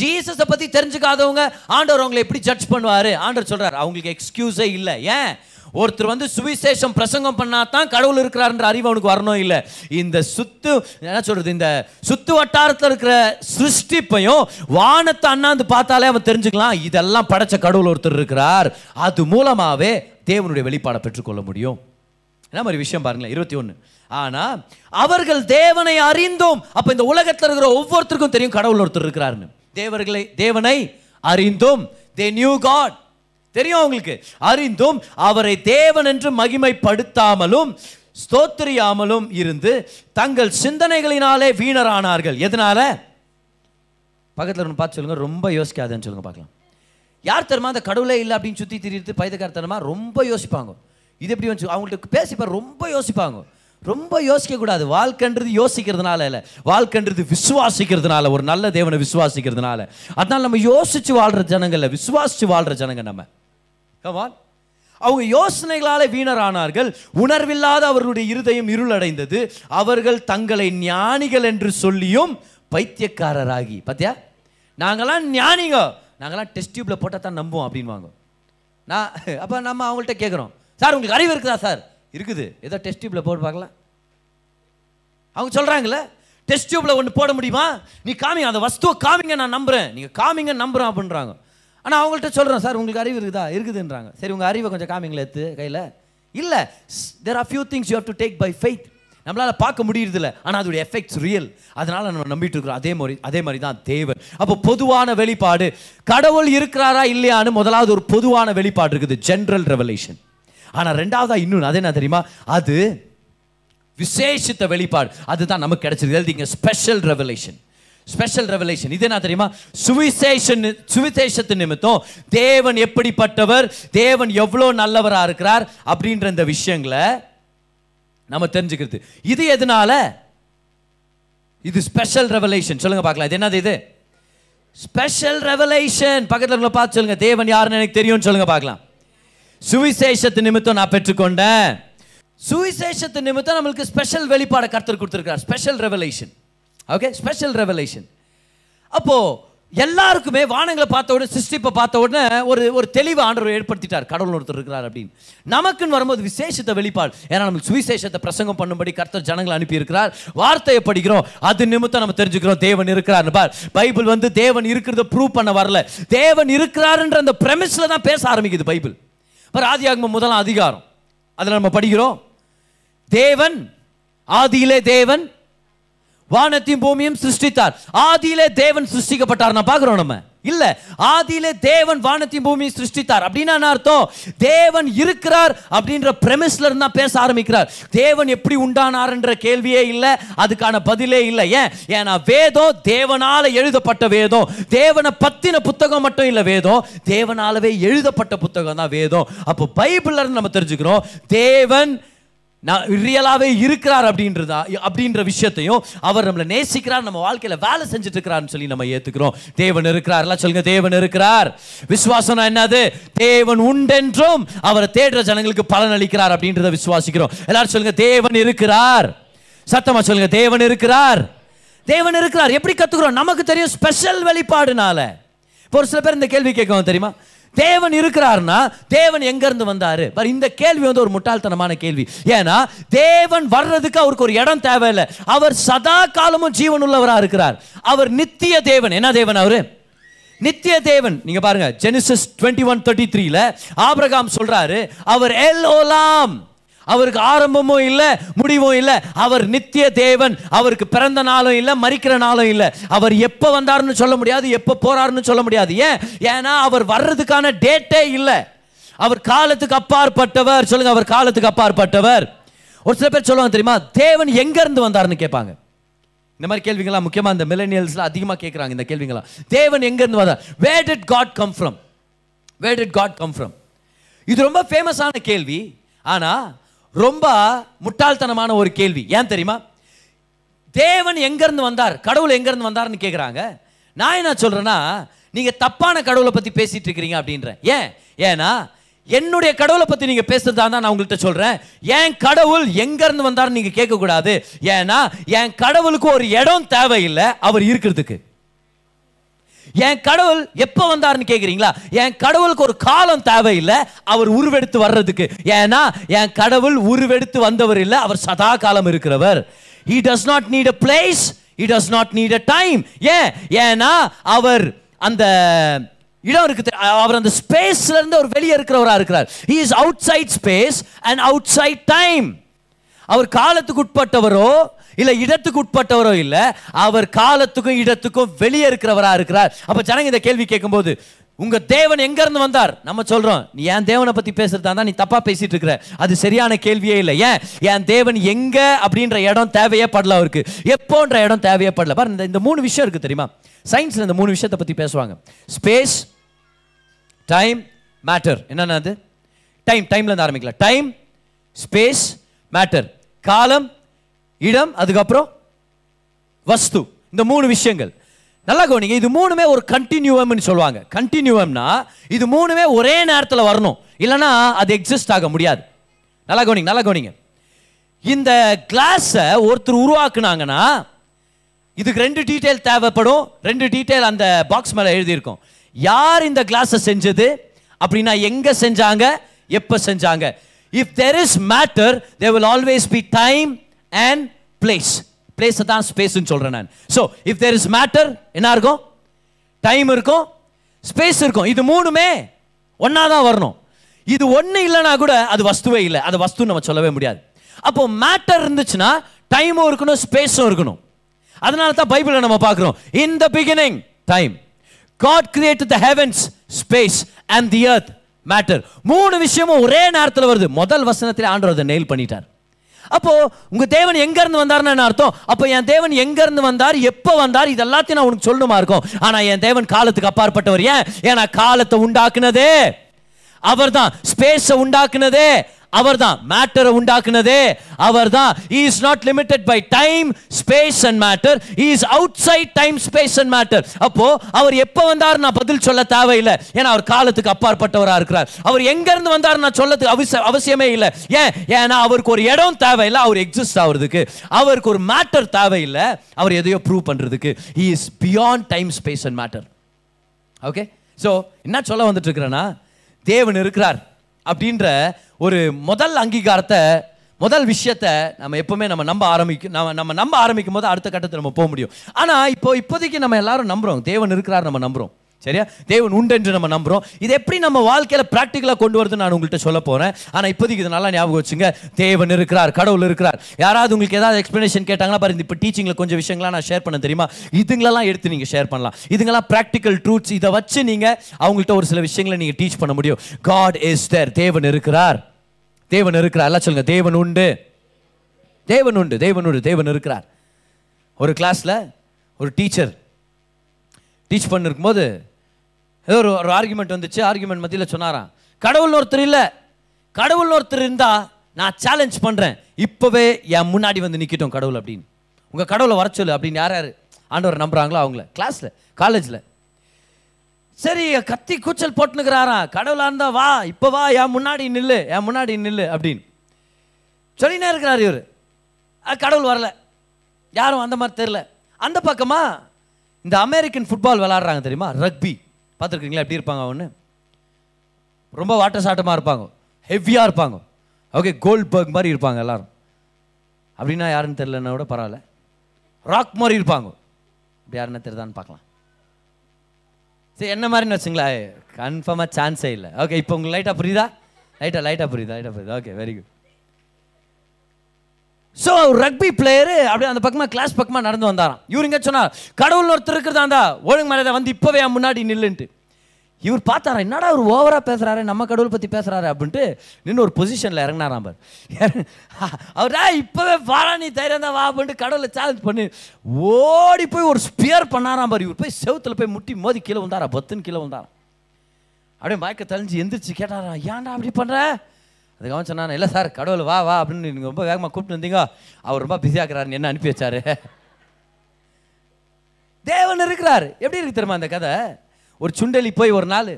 ஜீசஸை பற்றி தெரிஞ்சுக்காதவங்க ஆண்டவர் அவங்களை எப்படி ஜட்ஜ் பண்ணுவார்? ஆண்டவர் சொல்கிறார் அவங்களுக்கு எக்ஸ்கியூஸே இல்லை. ஏன்? ஒருத்தர் வந்து சுவிசேஷம் பிரசங்கம் பண்ணால் தான் கடவுள் இருக்கிறாருன்ற அறிவு அவனுக்கு வரணும் இல்லை. இந்த சுத்து என்ன சொல்றது இந்த சுத்து வட்டாரத்தில் இருக்கிற சிருஷ்டிப்பையும் வானத்தை அண்ணாந்து பார்த்தாலே அவன் தெரிஞ்சுக்கலாம் இதெல்லாம் படைச்ச கடவுள் ஒருத்தர் இருக்கிறார். அது மூலமாகவே தேவனுடைய வெளிப்பாடை பெற்றுக்கொள்ள முடியும். என்ன மாதிரி விஷயம் பாருங்களேன் இருபத்தி ஒன்று ஆனால் அவர்கள் தேவனை அறிந்தோம் அப்போ இந்த உலகத்தில் இருக்கிற ஒவ்வொருத்தருக்கும் தெரியும் கடவுள் ஒருத்தர் இருக்கிறாருன்னு தேவர்களை தேவனை அறிந்தோம் தே நியூ காட் தெரியும் அவங்களுக்கு அறிந்தும் அவரை தேவன் என்று மகிமைப்படுத்தாமலும் ஸ்தோத்திரியாமலும் இருந்து தங்கள் சிந்தனைகளினாலே வீணரானார்கள். எதனால? பக்கத்தில் ஒன்று பார்த்து சொல்லுங்கள் ரொம்ப யோசிக்காதுன்னு சொல்லுங்கள் பார்க்கலாம். யார் தெரியுமா அந்த கடவுளே இல்லை அப்படின்னு சுற்றி திரியிறது பைதக்காரத்தனமா ரொம்ப யோசிப்பாங்க. இது எப்படி வந்து அவங்கள்ட்ட பேசிப்பார் ரொம்ப யோசிப்பாங்க. ரொம்ப யோசிக்கக்கூடாது. வாழ்க்கைன்றது யோசிக்கிறதுனால இல்லை. வாழ்க்கைன்றது விசுவாசிக்கிறதுனால ஒரு நல்ல தேவனை விசுவாசிக்கிறதுனால. அதனால் நம்ம யோசித்து வாழ்கிற ஜனங்கள்ல விசுவாசித்து வாழ்கிற ஜனங்க நம்ம. கமான் அவங்க யோசனைகளால் வீணரானார்கள். உணர்வில்லாத அவர்களுடைய இருதயம் இருளடைந்தது. அவர்கள் தங்களை ஞானிகள் என்று சொல்லியும் பைத்தியக்காரராகி. பார்த்தியா நாங்களாம் ஞானிங்க. நாங்களாம் டெஸ்ட் டியூப்ல போட்டால் தான் நம்புவோம் அப்படின்வாங்க. நான் அப்போ நம்ம அவங்கள்ட்ட கேட்குறோம் சார் உங்களுக்கு அறிவு இருக்குதா சார்? இருக்குது. ஏதோ டெஸ்ட் டியூப்ல போட்டு பார்க்கலாம். அவங்க சொல்கிறாங்களே டெஸ்ட் டியூப்ல ஒன்று போட முடியுமா? நீ காமிங்க அந்த வஸ்துவை காமிங்க நான் நம்புறேன். நீங்கள் காமிங்க நம்புறேன் அப்படின்றாங்க. ஆனால் அவங்கள்ட்ட சொல்கிறேன் சார் உங்களுக்கு அறிவு இருக்குதா? இருக்குதுன்றாங்க. சரி உங்கள் அறிவை கொஞ்சம் காமிங்களே எடுத்து கையில். இல்லை there are few things you have to take by faith நம்மளால் பார்க்க முடியறதில்ல ஆனால் அதோடைய எஃபெக்ட்ஸ் ரியல் அதனால் நம்ம நம்பிட்டு இருக்கிறோம் அதே மாதிரி அதே மாதிரி தான் தேவன். அப்போ பொதுவான வெளிப்பாடு கடவுள் இருக்கிறாரா இல்லையான்னு முதலாவது ஒரு பொதுவான வெளிப்பாடு இருக்குது ஜென்ரல் ரெவலேஷன் ஆனால் ரெண்டாவதாக இன்னொன்று அது என்ன தெரியுமா? அது விசேஷித்த வெளிப்பாடு. அதுதான் நமக்கு கிடைச்சிருக்கு எழுதிங்க ஸ்பெஷல் ரெவலேஷன் ஸ்பெஷல் ரெவலேஷன் இது என்ன தெரியுமா? சுவிசேஷன் சுவிசேஷத்து நிமித்தம் தேவன் எப்படிப்பட்டவர் தேவன் எவ்வளோ நல்லவராக இருக்கிறார் அப்படின்ற இந்த விஷயங்களை நம்ம தெரிஞ்சுக்கிறது. இது எதனால? இது ஸ்பெஷல் ரெவலேஷன் சொல்லுங்க பார்க்கலாம். இது என்னது இது? ஸ்பெஷல் ரெவலேஷன் பக்கத்தில் உங்களை பார்த்து சொல்லுங்க. தேவன் யாருன்னு எனக்கு தெரியும்னு சொல்லுங்க பார்க்கலாம். சுவிசேஷத்து நிமித்தம் நான் பெற்றுக்கொண்டேன். சுவிசேஷத்து நிமித்தம் நம்மளுக்கு ஸ்பெஷல் வெளிப்பாடை கருத்து கொடுத்துருக்கார் special revelation okay special revelation அப்போது எல்லாருக்குமே வானங்களை பார்த்த உடனே சிருஷ்டிப்பை பார்த்த உடனே ஒரு ஒரு தெளிவு ஆண்டவர் ஏற்படுத்திட்டார். கடவுள் ஒருத்தர் இருக்கிறார் அப்படின்னு. நமக்குன்னு வரும்போது விசேஷத்தை வெளிப்பாடு. ஏன்னா நமக்கு சுவிசேஷத்தை பிரசங்கம் பண்ணும்படி கர்த்தர் ஜனங்களை அனுப்பி இருக்கிறார் வார்த்தையை படிக்கிறோம். அது நிமித்தம் நம்ம தெரிஞ்சுக்கிறோம். தேவன் இருக்கிறார் பார். பைபிள் வந்து தேவன் இருக்கிறத ப்ரூவ் பண்ண வரல. தேவன் இருக்கிறாருன்ற அந்த பிரமிஸில் தான் பேச ஆரம்பிக்குது பைபிள். பார் ஆதியாகமம் முதலாம் அதிகாரம். அதில் நம்ம படிக்கிறோம். தேவன் ஆதியிலே தேவன் வானத்தையும் பூமியும் சிருஷ்டித்தார். ஆதியிலே தேவன் சிருஷ்டிக்கப்பட்டார். நான் பார்க்குறோம் நம்ம. இல்ல ஆதியிலே தேவன் வானத்தையும் பூமியும் சிருஷ்டித்தார். அப்படின்னா அர்த்தம்? தேவன் இருக்கிறார் அப்படின்ற பிரமிஸ்ல இருந்தா பேச ஆரம்பிக்கிறார். தேவன் எப்படி உண்டானார்ன்ற கேள்வியே இல்லை. அதுக்கான பதிலே இல்லை. ஏன்? ஏன்னா வேதம் தேவனால எழுதப்பட்ட வேதம். தேவனை பத்தின புத்தகம் மட்டும் இல்ல வேதம். தேவனாலவே எழுதப்பட்ட புத்தகம் தான் வேதம். அப்போ பைபிள்ல இருந்து நம்ம தெரிஞ்சுக்கிறோம் தேவன் நான் ரியலாகவே இருக்கிறார் அப்படின்றதா அப்படின்ற விஷயத்தையும் அவர் நம்மளை நேசிக்கிறார் நம்ம வாழ்க்கையில் வேலை செஞ்சுட்டு இருக்கிறார்னு சொல்லி நம்ம ஏற்றுக்கிறோம் தேவன் இருக்கிறார் எல்லாம் சொல்லுங்க தேவன் இருக்கிறார். விசுவாசம்னா என்னது? தேவன் உண்டென்றும் அவரை தேடுற ஜனங்களுக்கு பலன் அளிக்கிறார் அப்படின்றத விசுவாசிக்கிறோம். எல்லாரும் சொல்லுங்க தேவன் இருக்கிறார். சத்தமாக சொல்லுங்க தேவன் இருக்கிறார். தேவன் இருக்கிறார். எப்படி கற்றுக்குறோம் நமக்கு தெரியும் ஸ்பெஷல் வெளிப்பாடுனால. இப்போ ஒரு சில பேர் இந்த கேள்வி கேட்கவும் தெரியுமா? தேவன் இருக்கிறார்னா தேவன் எங்கேருந்து வந்தார்? பார் இந்த கேள்வி வந்து ஒரு முட்டாள்தனமான கேள்வி. ஏன்னா தேவன் வர்றதுக்கு அவருக்கு ஒரு இடம் தேவையில்லை. அவர் சதா காலமும் ஜீவன் உள்ளவராக இருக்கிறார். அவர் நித்திய தேவன். என்ன தேவன் அவர்? நித்திய தேவன். நீங்க பாருங்க ஜெனிசஸ் டுவெண்ட்டி ஒன் தேர்ட்டி த்ரீல ஆபிரகாம் சொல்றாரு அவர் எல் ஓலாம். அவருக்கு ஆரம்பமும் இல்லை முடிவும் இல்லை. அவர் நித்திய தேவன். அவருக்கு பிறந்த நாளும் இல்லை மறிக்கிற நாளும் இல்லை. அவர் எப்போ வந்தாருன்னு சொல்ல முடியாது எப்போ போறாருன்னு சொல்ல முடியாது. ஏன்? ஏன்னா அவர் வர்றதுக்கான டேட்டே இல்லை. அவர் காலத்துக்கு அப்பாற்பட்டவர். சொல்லுங்க அவர் காலத்துக்கு அப்பாற்பட்டவர். ஒரு சில பேர் சொல்லுவாங்க தெரியுமா தேவன் எங்கேருந்து வந்தாருன்னு கேட்பாங்க. இந்த மாதிரி கேள்விங்களாம் முக்கியமாக இந்த மில்லனியல்ஸ்ல அதிகமாக கேட்குறாங்க இந்த கேள்விங்களாம் தேவன் எங்கேருந்து வந்தார்? Where did God come from where did God come from இது ரொம்ப ஃபேமஸான கேள்வி. ஆனால் ரொம்ப முட்டாள்தனமான ஒரு கேள்வி. ஏன் தெரியுமா? தேவன் எங்கேருந்து வந்தார்? கடவுள் எங்கேருந்து வந்தார்னு கேட்குறாங்க நான் என்ன சொல்கிறேன்னா நீங்கள் தப்பான கடவுளை பற்றி பேசிகிட்டு இருக்கிறீங்க அப்படின்றேன். ஏன்? ஏன்னா என்னுடைய கடவுளை பற்றி நீங்கள் பேசுறதா தான் நான் உங்கள்கிட்ட சொல்கிறேன் என் கடவுள் எங்கேருந்து வந்தார்னு வந்தாருன்னு கேட்கக்கூடாது. ஏன்னா என் கடவுளுக்கு ஒரு இடம் தேவையில்லை அவர் இருக்கிறதுக்கு. என் கடவுள் எப்போ வந்தாருன்னு கேட்குறீங்களா என் கடவுளுக்கு ஒரு காலம் தேவையில்லை. அவர் உருவெடுத்து வர்றதுக்கு. ஏன்னா என் கடவுள் உருவெடுத்து வந்தவர் இல்லை அவர் சதா காலம் இருக்கிறவர். He does not need a place he does not need a time ஏன்? ஏன்னா அவர் அந்த இடம் இருக்கு அவர் அந்த ஸ்பேஸ்ல இருந்து அவர் வெளியே இருக்கிறவரா இருக்கிறார். He is outside space and outside time அவர் காலத்துக்கு உட்பட்டவரோ இல்ல இடத்துக்கு உட்பட்டவரோ இல்ல அவர் காலத்துக்கும் இடத்துக்கும் வெளியே இருக்கிறவரா இருக்கிறார். அப்ப ஜனங்க இந்த கேள்வி கேட்கும்போது உங்க தேவன் எங்க இருந்து வந்தார்? நம்ம சொல்றோம் நீ என் தேவனை பத்தி பேசுறதா இருந்தா நீ தப்பா பேசிட்டு இருக்கிற. அது சரியான கேள்வியே இல்லை. ஏன்? என் தேவன் எங்க அப்படின்ற இடம் தேவையே படல அவருக்கு. எப்போன்ற இடம் தேவையே படல. பாருங்க இந்த- இந்த மூணு விஷயம் இருக்கு தெரியுமா? சயின்ஸ்ல இந்த மூணு விஷயத்தை பத்தி பேசுவாங்க. ஸ்பேஸ் டைம் மேட்டர் என்னன்னா அது? டைம் டைம்ல இருந்து ஆரம்பிக்கலாம். டைம் ஸ்பேஸ் மேட்டர் காலம் இடம் அதுக்கப்புறம் வஸ்து. இந்த மூணு விஷயங்கள். நல்லா கவனிங்க இது மூணுமே ஒரு கண்டினியூவம்னு சொல்லுவாங்க. கண்டினியூவம்னா இது மூணுமே ஒரே நேரத்தில் வரணும். இல்லைன்னா அது எக்ஸிஸ்ட் ஆக முடியாது. நல்லா கவனிங்க நல்லா கவனிங்க. இந்த கிளாஸை ஒருத்தர் உருவாக்குனாங்கன்னா இதுக்கு ரெண்டு டீட்டெயில் தேவைப்படும். ரெண்டு டீட்டெயில் அந்த பாக்ஸ் மேலே எழுதியிருக்கும். யார் இந்த கிளாஸை செஞ்சது? அப்படின்னா எங்கே செஞ்சாங்க? எப்போ செஞ்சாங்க? If there is matter there will always be time and place பிளேஸை தான் ஸ்பேஸ்ன்னு சொல்கிறேன் நான். So if there is matter என்ன இருக்கும்? டைம் இருக்கும். ஸ்பேஸ் இருக்கும். இது மூணுமே ஒன்றா தான் வரணும். இது ஒன்று இல்லைனா கூட அது வஸ்துவே இல்லை. அது வஸ்து நம்ம சொல்லவே முடியாது. அப்போ மேட்டர் இருந்துச்சுன்னா டைமும் இருக்கணும் ஸ்பேஸும் இருக்கணும். அதனால தான் பைபிளை நம்ம பார்க்குறோம். In the beginning time God create the heavens space and the earth matter மூணு விஷயமும் ஒரே நேரத்தில் வருது. முதல் வசனத்தில் ஆண்டவர் அதை நெயில் பண்ணிட்டார். அப்போ உங்க தேவன் எங்க இருந்து வந்தார்னு என்ன அர்த்தம்? அப்போ என் தேவன் எங்க இருந்து வந்தார்? எப்போ வந்தார்? இது எல்லாத்தையும் நான் உனக்கு சொல்லணுமா இருக்கும். ஆனா என் தேவன் காலத்துக்கு அப்பாற்பட்டவர் ஏன்? ஏன்னா காலத்தை உண்டாக்குனதே. அவர்தான். ஸ்பேஸை உண்டாக்குனதே. அவர்தான் மேட்டரை உண்டாக்குனதே. அவர்தான் he is not limited by time space and matter. He is outside time space and matter. அப்போ அவர் எப்போ வந்தார் நான் பதில் சொல்ல தேவையில்லை. ஏன்னா அவர் காலத்துக்கு அப்பாற்பட்டவராக இருக்கிறார். அவர் எங்க இருந்து வந்தார் நான் சொல்லதுக்கு அவசிய அவசியமே இல்லை. ஏன்? ஏன்னா அவருக்கு ஒரு இடம் தேவையில்லை அவர் எக்ஸிஸ்ட் ஆகுறதுக்கு. அவருக்கு ஒரு மேட்டர் தேவையில்லை அவர் எதையோ ப்ரூவ் பண்றதுக்கு. He is beyond time space and matter. Okay so என்ன சொல்ல வந்துட்டு இருக்கிறேன்னா தேவன் இருக்கிறார் அப்படின்ற ஒரு முதல் அங்கீகாரத்தை முதல் விஷயத்தை நம்ம எப்பவுமே நம்ம நம்ப ஆரம்பிக்கும் நம்ம நம்ம நம்ப ஆரம்பிக்கும் போது அடுத்த கட்டத்தில் நம்ம போக முடியும். ஆனால் இப்போ இப்போதைக்கு நம்ம எல்லாரும் நம்புறோம். தேவன் இருக்கிறார் நம்ம நம்புறோம். சரியா? தேவன் உண்டு என்று நம்ம நம்புகிறோம் இது எப்படி நம்ம வாழ்க்கையில் ப்ராக்டிக்கலாக கொண்டு வருதுன்னு நான் உங்கள்கிட்ட சொல்ல போகிறேன் ஆனால் இப்போதைக்கு இது நல்லா ஞாபகம் வச்சுங்க. தேவன் இருக்கிறார் கடவுள் இருக்கிறார். யாராவது உங்களுக்கு ஏதாவது எக்ஸ்ப்ளனேஷன் கேட்டாங்கன்னா பாருங்க இப்போ டீச்சிங்கில் கொஞ்சம் விஷயங்களாம் நான் ஷேர் பண்ண தெரியுமா? இதுங்களெல்லாம் எடுத்து நீங்கள் ஷேர் பண்ணலாம். இதுங்களாம் ப்ராக்டிக்கல் ட்ரூத்ஸ் இதை வச்சு நீங்கள் அவங்கள்ட்ட ஒரு சில விஷயங்களை நீங்கள் டீச் பண்ண முடியும். காட் இஸ் தேர் தேவன் இருக்கிறார். தேவன் இருக்கிறார். எல்லாம் சொல்லுங்கள் தேவன் உண்டு. தேவன் உண்டு. தேவன் உண்டு. தேவன் இருக்கிறார். ஒரு கிளாஸில் ஒரு டீச்சர் டீச் பண்ணிருக்கும் போது ஏதோ ஒரு ஒரு ஆர்குமெண்ட் வந்துச்சு. ஆர்குமெண்ட் மத்தியில் சொன்னாராம். கடவுள் ஒருத்தர் இல்லை. கடவுள் ஒருத்தர் இருந்தால் நான் சேலஞ்ச் பண்ணுறேன் இப்போவே என் முன்னாடி வந்து நிற்கட்டும் கடவுள் அப்படின்னு. உங்கள் கடவுளை வர சொல்லு அப்படின்னு யார் யார்? ஆண்டவர் நம்புகிறாங்களோ அவங்கள. கிளாஸில் காலேஜில் சரி கத்தி கூச்சல் போட்டுனுக்கிறாராம். கடவுளாக இருந்தால் வா. இப்போ வா. என் முன்னாடி நில்லு. என் முன்னாடி நில்லு அப்படின்னு. சொல்லினே இருக்கிறார் இவர். கடவுள் வரல. யாரும் அந்த மாதிரி தெரில அந்த பக்கமாக இந்த அமெரிக்கன் ஃபுட்பால் விளாட்றாங்க தெரியுமா? ரக்பி பார்த்துருக்கீங்களா? எப்படி இருப்பாங்க ஒன்று ரொம்ப வாட்டர் சாட்டமாக இருப்பாங்க. ஹெவியாக இருப்பாங்க. ஓகே கோல்ட் பர்க் மாதிரி இருப்பாங்க எல்லாரும். அப்படின்னா யாருன்னு தெரிலன்னா கூட பரவாயில்ல. ராக் மாதிரி இருப்பாங்க. அப்படி யாருன்னு தெரியுதான்னு பார்க்கலாம். சரி என்ன மாதிரின்னு வச்சுங்களேன் கன்ஃபார்மாக சான்ஸே இல்லை. ஓகே இப்போ உங்களுக்கு லைட்டாக புரியுதா? லைட்டாக லைட்டாக புரியுதா? லைட்டாக புரியுதா? Okay very good so rugby player அப்படியே அந்த பக்கமாக கிளாஸ் பக்கமாக நடந்து வந்தாராம். இவர் இங்கே சொன்னார் கடவுள் ஒருத்தர் இருக்கிறதா இருந்தா ஒழுங்கு மரியாதை வந்து இப்போவே என் முன்னாடி நில்லுன்ட்டு. இவர் பார்த்தாரா என்னடா அவர் ஓவராக பேசுகிறாரு நம்ம கடவுள் பற்றி பேசுகிறாரு அப்படின்ட்டு நின்று ஒரு பொசிஷனில் இறங்கினாராம் பார். அவரா இப்போவே பாரா நீ தைரியம் தான் வா அப்படின்ட்டு கடவுளை சேலஞ்ச் பண்ணி ஓடி போய் ஒரு ஸ்பியர் பண்ணாராம் பார். இவர் போய் செவுத்தில் போய் முட்டி மோதி கீழே வந்தாரா பத்துன்னு கீழே வந்தாராம் அப்படியே மயக்க தெளிஞ்சு எந்திரிச்சு கேட்டாரா ஏன்டா அப்படி பண்ணுற அதுக்காக சொன்னான் இல்லை சார் கடவுள் வா வா அப்படின்னு நீங்கள் ரொம்ப வேகமாக கூப்பிட்டு வந்தீங்க. அவர் ரொம்ப பிஸியாக்குறாருன்னு என்ன அனுப்பி வச்சாரு? தேவன் இருக்கிறார். எப்படி இருக்கு தெரியுமா அந்த கதை? ஒரு சுண்டலி போய் ஒரு நாள்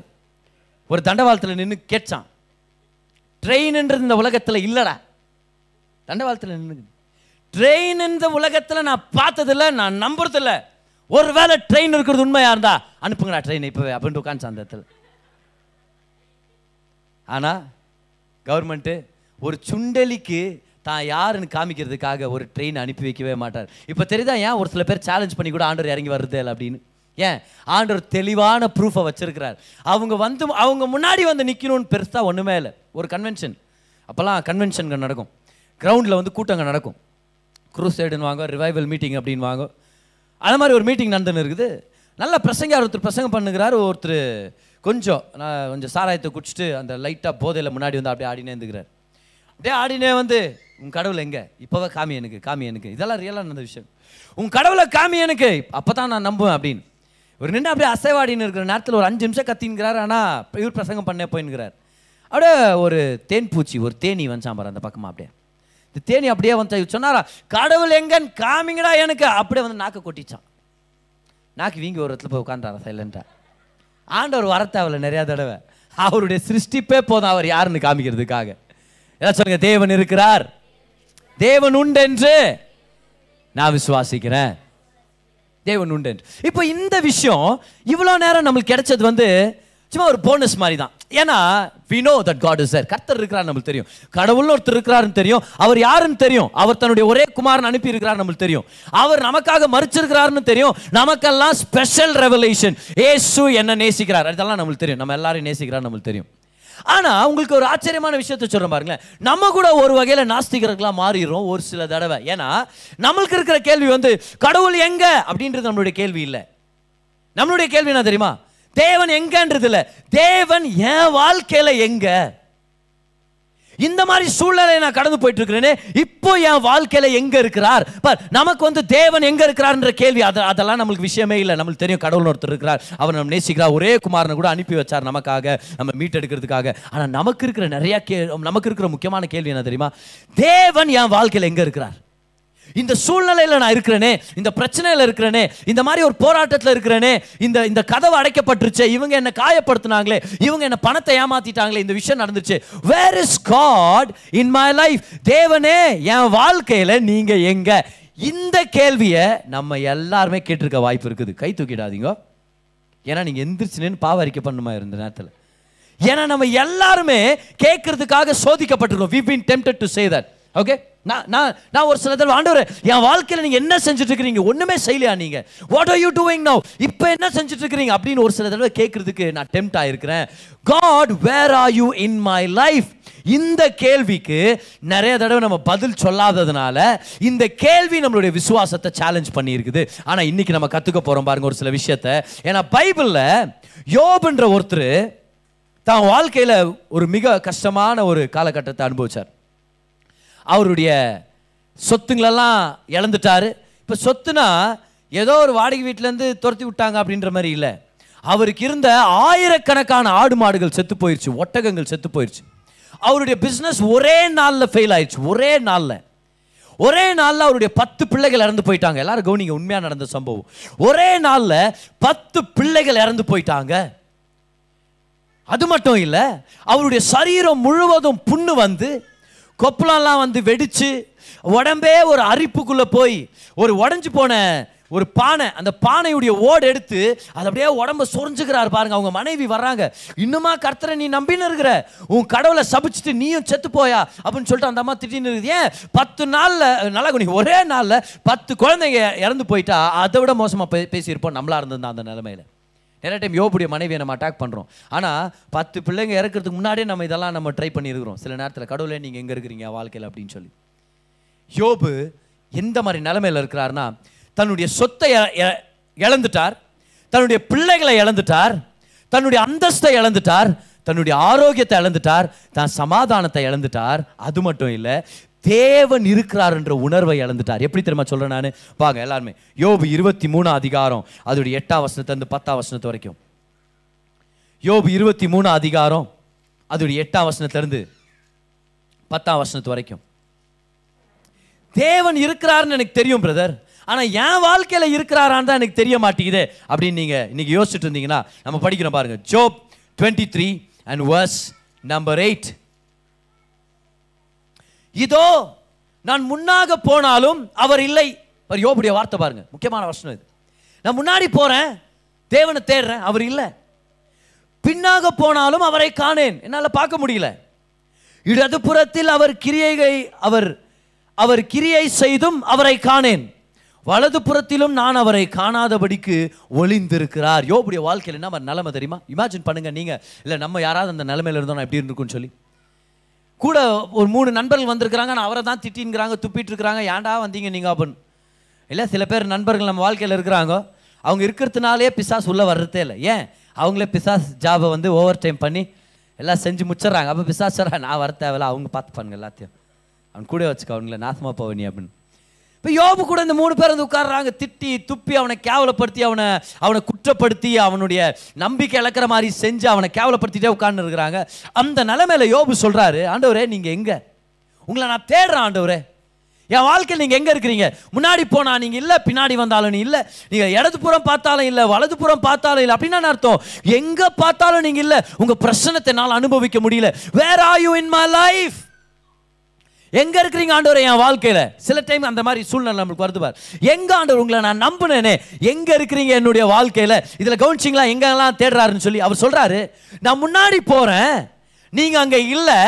ஒரு தண்டவாளத்தில் நின்று கேட்டான் ட்ரெயின்ன்றது இந்த உலகத்தில் இல்லைடா. தண்டவாளத்தில் நின்று ட்ரெயின் இந்த உலகத்தில் நான் பார்த்ததில்ல நான் நம்புறதில்ல. ஒருவேளை ட்ரெயின் இருக்கிறது உண்மையாக இருந்தா அனுப்புங்கடா ட்ரெயின் இப்போவே அப்படின்ட்டு உட்காந்து அந்த இடத்துல. ஆனால் கவர்மெண்ட்டு ஒரு சுண்டலிக்கு தான் யாருன்னு காமிக்கிறதுக்காக ஒரு ட்ரெயின் அனுப்பி வைக்கவே மாட்டார். இப்போ தெரியுதா ஏன் ஒரு சில பேர் சேலஞ்ச் பண்ணி கூட ஆண்டவர் இறங்கி வருது இல்லை அப்படின்னு? ஏன்? ஆண்டவர் தெளிவான ப்ரூஃபை வச்சிருக்கிறார். அவங்க வந்து அவங்க முன்னாடி வந்து நிற்கணும்னு பெருசாக ஒன்றுமே இல்லை. ஒரு கன்வென்ஷன் அப்போல்லாம் கன்வென்ஷன்கள் நடக்கும். கிரவுண்டில் வந்து கூட்டங்கள் நடக்கும். குரூசைடுன்னு வாங்க ரிவைவல் மீட்டிங் அப்படின்னு வாங்க. அது மாதிரி ஒரு மீட்டிங் நடந்துன்னு இருக்குது. நல்ல பிரசங்க ஒருத்தர் பிரசங்கம் பண்ணுகிறார் ஒருத்தர் கொஞ்சம் நான் கொஞ்சம் சாராயத்தை குடிச்சிட்டு அந்த லைட்டாக போதையில் முன்னாடி வந்து அப்படியே ஆடினே இருந்துக்கிறார். அப்படியே ஆடினே வந்து உன் கடவுள் எங்கே? இப்போவே காமி எனக்கு காமி எனக்கு. இதெல்லாம் ரியலாக நடந்த விஷயம். உன் கடவுளை காமி எனக்கு. அப்போ தான் நான் நம்புவேன் அப்படின்னு. ஒரு நின்று அப்படியே அசைவாடின்னு இருக்கிற நேரத்தில் ஒரு அஞ்சு நிமிஷம் கத்தின்கிறார் ஆனால் இவர் பிரசங்கம் பண்ணே போயின்னுக்கிறார். அப்படியே ஒரு தேன் பூச்சி ஒரு தேனி வந்துச்சான் பாரு அந்த பக்கமாக அப்படியே. இந்த தேனி அப்படியே வந்து சொன்னாரா கடவுள் எங்கன்னு காமிங்கடா எனக்கு. அப்படியே வந்து நாக்க கொட்டிச்சான். நாக்கு வீங்கி ஒரு இடத்துல போய் உட்காந்துறாரா சைலண்டாக ஆண்டவர் வரத்தாவில் நிறையா தடவை. அவருடைய சிருஷ்டிப்பே போதும் அவர் யாருன்னு காமிக்கிறதுக்காக. ஏதாச்சும் சொல்லுங்க தேவன் இருக்கிறார். தேவன் உண்டு என்று நான் விசுவாசிக்கிறேன். தேவன் உண்டு என்று இப்போ இந்த விஷயம் இவ்வளோ நேரம் நம்மளுக்கு கிடைச்சது வந்து சும்மா ஒரு போனஸ் மாதிரி தான் ஏன்னா we know that God is கர்த்தர் இருக்கிறார் நம்மளுக்கு தெரியும். கடவுள்னு ஒருத்தர் இருக்கிறாருன்னு தெரியும். அவர் யாருன்னு தெரியும்? அவர் தன்னுடைய ஒரே குமாரன் அனுப்பி இருக்கிறார் நம்மளுக்கு தெரியும். அவர் நமக்காக மறிச்சிருக்கிறாருன்னு தெரியும். நமக்கெல்லாம் ஸ்பெஷல் ரெவலேஷன் ஏசு என்ன நேசிக்கிறார். அதெல்லாம் நம்மளுக்கு தெரியும். நம்ம எல்லாரையும் நேசிக்கிறார் நம்மளுக்கு தெரியும். ஆனால் உங்களுக்கு ஒரு ஆச்சரியமான விஷயத்த சொல்கிறோம் பாருங்களேன். நம்ம கூட ஒரு வகையில் நாஸ்திகர்களாக மாறிடுறோம் ஒரு சில தடவை. ஏன்னா நம்மளுக்கு இருக்கிற கேள்வி வந்து கடவுள் எங்கே? அப்படின்றது நம்மளுடைய கேள்வி இல்லை. நம்மளுடைய கேள்வி என்ன தெரியுமா? தேவன் எங்கன்றது இல்லை தேவன் என் வாழ்க்கையில் எங்க? இந்த மாதிரி சூழ்நிலை நான் கடந்து போயிட்டு இருக்கிறேனே இப்போ என் வாழ்க்கையில் எங்க இருக்கிறார்? பார் நமக்கு வந்து தேவன் எங்க இருக்கிறார்ன்ற கேள்வி அது அதெல்லாம் நம்மளுக்கு விஷயமே இல்லை. நம்மளுக்கு தெரியும் கடவுள் ஒருத்தர் இருக்கிறார். அவர் நம்ம நேசிக்கிறார் ஒரே குமாரனை கூட அனுப்பி வச்சார் நமக்காக நம்ம மீட்டெடுக்கிறதுக்காக. ஆனால் நமக்கு இருக்கிற நிறைய கே நமக்கு இருக்கிற முக்கியமான கேள்வி என்ன தெரியுமா? தேவன் என் வாழ்க்கையில் எங்க இருக்கிறார்? இந்த சூழ்நிலையில் நான் இருக்கிறேனே இந்த பிரச்சனையில் இருக்கிறேனே இந்த மாதிரி ஒரு போராட்டத்தில் இருக்கிறேனே இந்த இந்த கதவு அடைக்கப்பட்டுருச்சே இவங்க என்ன காயப்படுத்தினாங்களே இவங்க என்ன பணத்தை ஏமாத்திட்டாங்களே இந்த விஷயம் நடந்துச்சு where is God in my life தேவனே என் வாழ்க்கையில் நீங்கள் எங்க? இந்த கேள்வியை நம்ம எல்லாருமே கேட்டிருக்க வாய்ப்பு இருக்குது. கை தூக்கிடாதீங்க. ஏன்னா நீங்கள் எந்திரிச்சுன்னு பாவ பண்ணுமா இருந்த நேரத்தில். ஏன்னா நம்ம எல்லாருமே கேட்கறதுக்காக சோதிக்கப்பட்டிருக்கோம். We been tempted to say that okay நான் நான் நான் ஒரு சில தடவை ஆண்டவர் என் வாழ்க்கையில் நீங்கள் என்ன செஞ்சுட்டு இருக்கிறீங்க ஒன்றுமே செய்யலையா நீங்கள் what are you doing no இப்போ என்ன செஞ்சுட்டு இருக்கிறீங்க அப்படின்னு ஒரு சில தடவை கேட்கறதுக்கு நான் tempt ஆகிருக்கிறேன் God where are you in my life இந்த கேள்விக்கு நிறைய தடவை நம்ம பதில் சொல்லாததுனால இந்த கேள்வி நம்மளுடைய விசுவாசத்தை சேலஞ்ச் பண்ணியிருக்குது. ஆனால் இன்னைக்கு நம்ம கற்றுக்க போகிறோம் பாருங்க ஒரு சில விஷயத்த. ஏன்னா பைபிளில் யோபுன்ற ஒருத்தர் தான் வாழ்க்கையில் ஒரு மிக கஷ்டமான ஒரு காலகட்டத்தை அனுபவிச்சார். அவருடைய சொத்துங்களெல்லாம் இழந்துட்டாரு. இப்போ சொத்துனா ஏதோ ஒரு வாடகை வீட்டிலேருந்து துரத்தி விட்டாங்க அப்படின்ற மாதிரி இல்லை. அவருக்கு இருந்த ஆயிரக்கணக்கான ஆடு மாடுகள் செத்து போயிடுச்சு ஒட்டகங்கள் செத்து போயிடுச்சு அவருடைய பிஸ்னஸ் ஒரே நாளில் ஃபெயில் ஆயிடுச்சு ஒரே நாளில். ஒரே நாளில் அவருடைய பத்து பிள்ளைகள் இறந்து போயிட்டாங்க. எல்லாரும் கவனிங்க உண்மையாக நடந்த சம்பவம். ஒரே நாளில் பத்து பிள்ளைகள் இறந்து போயிட்டாங்க. அது மட்டும் இல்லை அவருடைய சரீரம் முழுவதும் புண்ணு வந்து கொப்பளம்லாம் வந்து வெடிச்சு உடம்பே ஒரு அரிப்புக்குள்ளே போய் ஒரு உடஞ்சி போன ஒரு பானை அந்த பானையுடைய ஓடு எடுத்து அது அப்படியே உடம்ப சொரிஞ்சுக்கிறார் பாருங்க. அவங்க மனைவி வர்றாங்க. இன்னுமா கர்த்தரை நீ நம்பின்னு இருக்கிற? உன் கடவுளை சபிச்சுட்டு நீயும் செத்து போயா? அப்படின்னு சொல்லிட்டு அந்த அம்மா திட்டின்னு இருக்குது. ஏன்? பத்து நாளில் நல்லா குனி ஒரே நாளில் பத்து குழந்தைங்க இறந்து போயிட்டா அதை விட மோசமாக பே பேசியிருப்போம். நம்மளா இருந்திருந்தா அந்த நிலமையில. நிறைய டைம் யோபுடைய மனைவியை நம்ம அட்டாக் பண்ணுறோம் ஆனால் பத்து பிள்ளைங்க இறக்கிறதுக்கு முன்னாடியே நம்ம இதெல்லாம் நம்ம ட்ரை பண்ணியிருக்கிறோம் சில நேரத்தில் கடவுளே நீங்கள் எங்கே இருக்கிறீங்க? வாழ்க்கையில் அப்படின்னு சொல்லி. யோபு எந்த மாதிரி நிலைமையில் இருக்கிறாருன்னா தன்னுடைய சொத்தை இழந்துட்டார். தன்னுடைய பிள்ளைகளை இழந்துட்டார். தன்னுடைய அந்தஸ்தை இழந்துட்டார். தன்னுடைய ஆரோக்கியத்தை இழந்துட்டார். தான் சமாதானத்தை இழந்துட்டார். அது மட்டும் இல்லை தேவன் இருக்கிறார் என்ற உணர்வை இழந்துட்டார். எப்படி தெரியுமா சொல்கிறேன் நான்? பாங்க எல்லாருமே. யோபு இருபத்தி மூணு அதிகாரம் அதோடைய எட்டாம் வசனத்திலிருந்து பத்தாம் வசனத்து வரைக்கும். யோபு இருபத்தி மூணு அதிகாரம் அதோடைய எட்டாம் வசனத்திலிருந்து பத்தாம் வசனத்து வரைக்கும். தேவன் இருக்கிறாருன்னு எனக்கு தெரியும் பிரதர் ஆனால் என் வாழ்க்கையில் இருக்கிறாரான்னு தான் எனக்கு தெரிய மாட்டேங்குது. அப்படின்னு நீங்கள் இன்னைக்கு யோசிச்சுட்டு இருந்தீங்கன்னா நம்ம படிக்கிறோம் பாருங்க. Job twenty three and verse number eight இதோ நான் முன்னாக போனாலும் அவர் இல்லை. பாரு, யோபுடைய வார்த்தை பாருங்க. முக்கியமான வசனம் இது. நான் முன்னாடி போறேன் தேவனை தேடுறேன் அவர் இல்லை. பின்னாக போனாலும் அவரை காணேன். என்னால் பார்க்க முடியல. இடதுபுறத்தில் அவர் கிரியைகளை அவர் அவர் கிரியை செய்தும் அவரை காணேன். வலது புறத்திலும் நான் அவரை காணாதபடிக்கு ஒளிந்திருக்கிறார். யோபுடைய வாழ்க்கையில் என்ன அவர் நிலைமை தெரியுமா? இமேஜின் பண்ணுங்க நீங்க. இல்லை நம்ம யாராவது அந்த நிலைமையில இருந்தோம் எப்படி இருக்கும்னு சொல்லி. கூட ஒரு மூணு நண்பர்கள் வந்திருக்கிறாங்க நான் அவரை தான் திட்டின்கிறாங்க துப்பிட்டு இருக்கிறாங்க ஏன்டா வந்தீங்க நீங்கள் அப்படின்னு? இல்லை சில பேர் நண்பர்கள் நம்ம வாழ்க்கையில் இருக்கிறாங்க. அவங்க இருக்கிறதுனாலே பிசாஸ் உள்ளே வர்றதே இல்லை. ஏன்? அவங்களே பிசாஸ் ஜாபை வந்து ஓவர் டைம் பண்ணி எல்லாம் செஞ்சு முச்சிடுறாங்க அப்போ பிசாஸ் நான் வர தேவையில்ல அவங்க பார்த்துப்பானுங்க எல்லாத்தையும். அவன் கூட வச்சுக்க அவங்கள நாசமாக போவனி அப்படின்னு. இப்போ யோபு கூட இந்த மூணு பேர் வந்து உட்கார்றாங்க. திட்டி துப்பி அவனை கேவலப்படுத்தி அவனை அவனை குற்றப்படுத்தி அவனுடைய நம்பிக்கை இழக்கிற மாதிரி செஞ்சு அவனை கேவலப்படுத்திட்டே உட்கார்ந்து இருக்கிறாங்க. அந்த நிலைமையில யோபு சொல்கிறாரு ஆண்டவரே நீங்கள் எங்கே? உங்களை நான் தேடுறேன் ஆண்டவரே. என் வாழ்க்கையில் நீங்கள் எங்கே இருக்கிறீங்க? முன்னாடி போனால் நீங்கள் இல்லை பின்னாடி வந்தாலும் நீ நீங்கள் இடது இடதுபுறம் பார்த்தாலும் இல்ல வலதுபுறம் பார்த்தாலும் இல்லை. அப்படின்னு அர்த்தம்? எங்கே பார்த்தாலும் நீங்கள் இல்லை. உங்கள் பிரச்சனத்தை என்னால் அனுபவிக்க முடியல. Where are you in my life எங்க இருக்கிறீங்க ஆண்டவர் என் வாழ்க்கையில? சில டைம் அந்த மாதிரி சூழ்நிலை நம்மளுக்கு வருது பார் எங்க ஆண்டவர் உங்களை நான் நம்பினேனே? எங்க இருக்கிறீங்க என்னுடைய வாழ்க்கையில? இதுல கவனிச்சிங்களா? எங்கெல்லாம் தேடுறாருன்னு சொல்லி அவர் சொல்றாரு நான் முன்னாடி போறேன் நீங்கள் அங்கே இல்லை.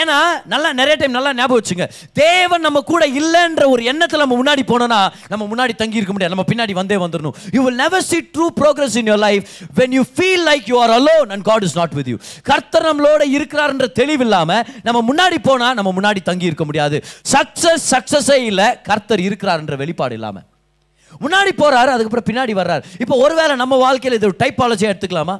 ஏன்னா நல்லா நிறைய டைம் நல்லா ஞாபகம் வச்சுங்க. தேவன் நம்ம கூட இல்லைன்ற ஒரு எண்ணத்தில் நம்ம முன்னாடி போனோம்னா நம்ம முன்னாடி தங்கி இருக்க முடியாது. நம்ம பின்னாடி வந்தே வந்துடணும் you will never see true progress in your life when you feel like you are alone and God is not with you கர்த்தர் நம்மளோட இருக்கிறார்ன்ற தெளிவு இல்லாமல் நம்ம முன்னாடி போனால் நம்ம முன்னாடி தங்கி இருக்க முடியாது. சக்ஸஸ் சக்ஸஸே இல்லை கர்த்தர் இருக்கிறார்ன்ற வெளிப்பாடு இல்லாமல் முன்னாடி போகிறாரு அதுக்கப்புறம் பின்னாடி வர்றாரு. இப்போ ஒருவேளை நம்ம வாழ்க்கையில் இது ஒரு டைப்பாலஜியாக எடுத்துக்கலாமா?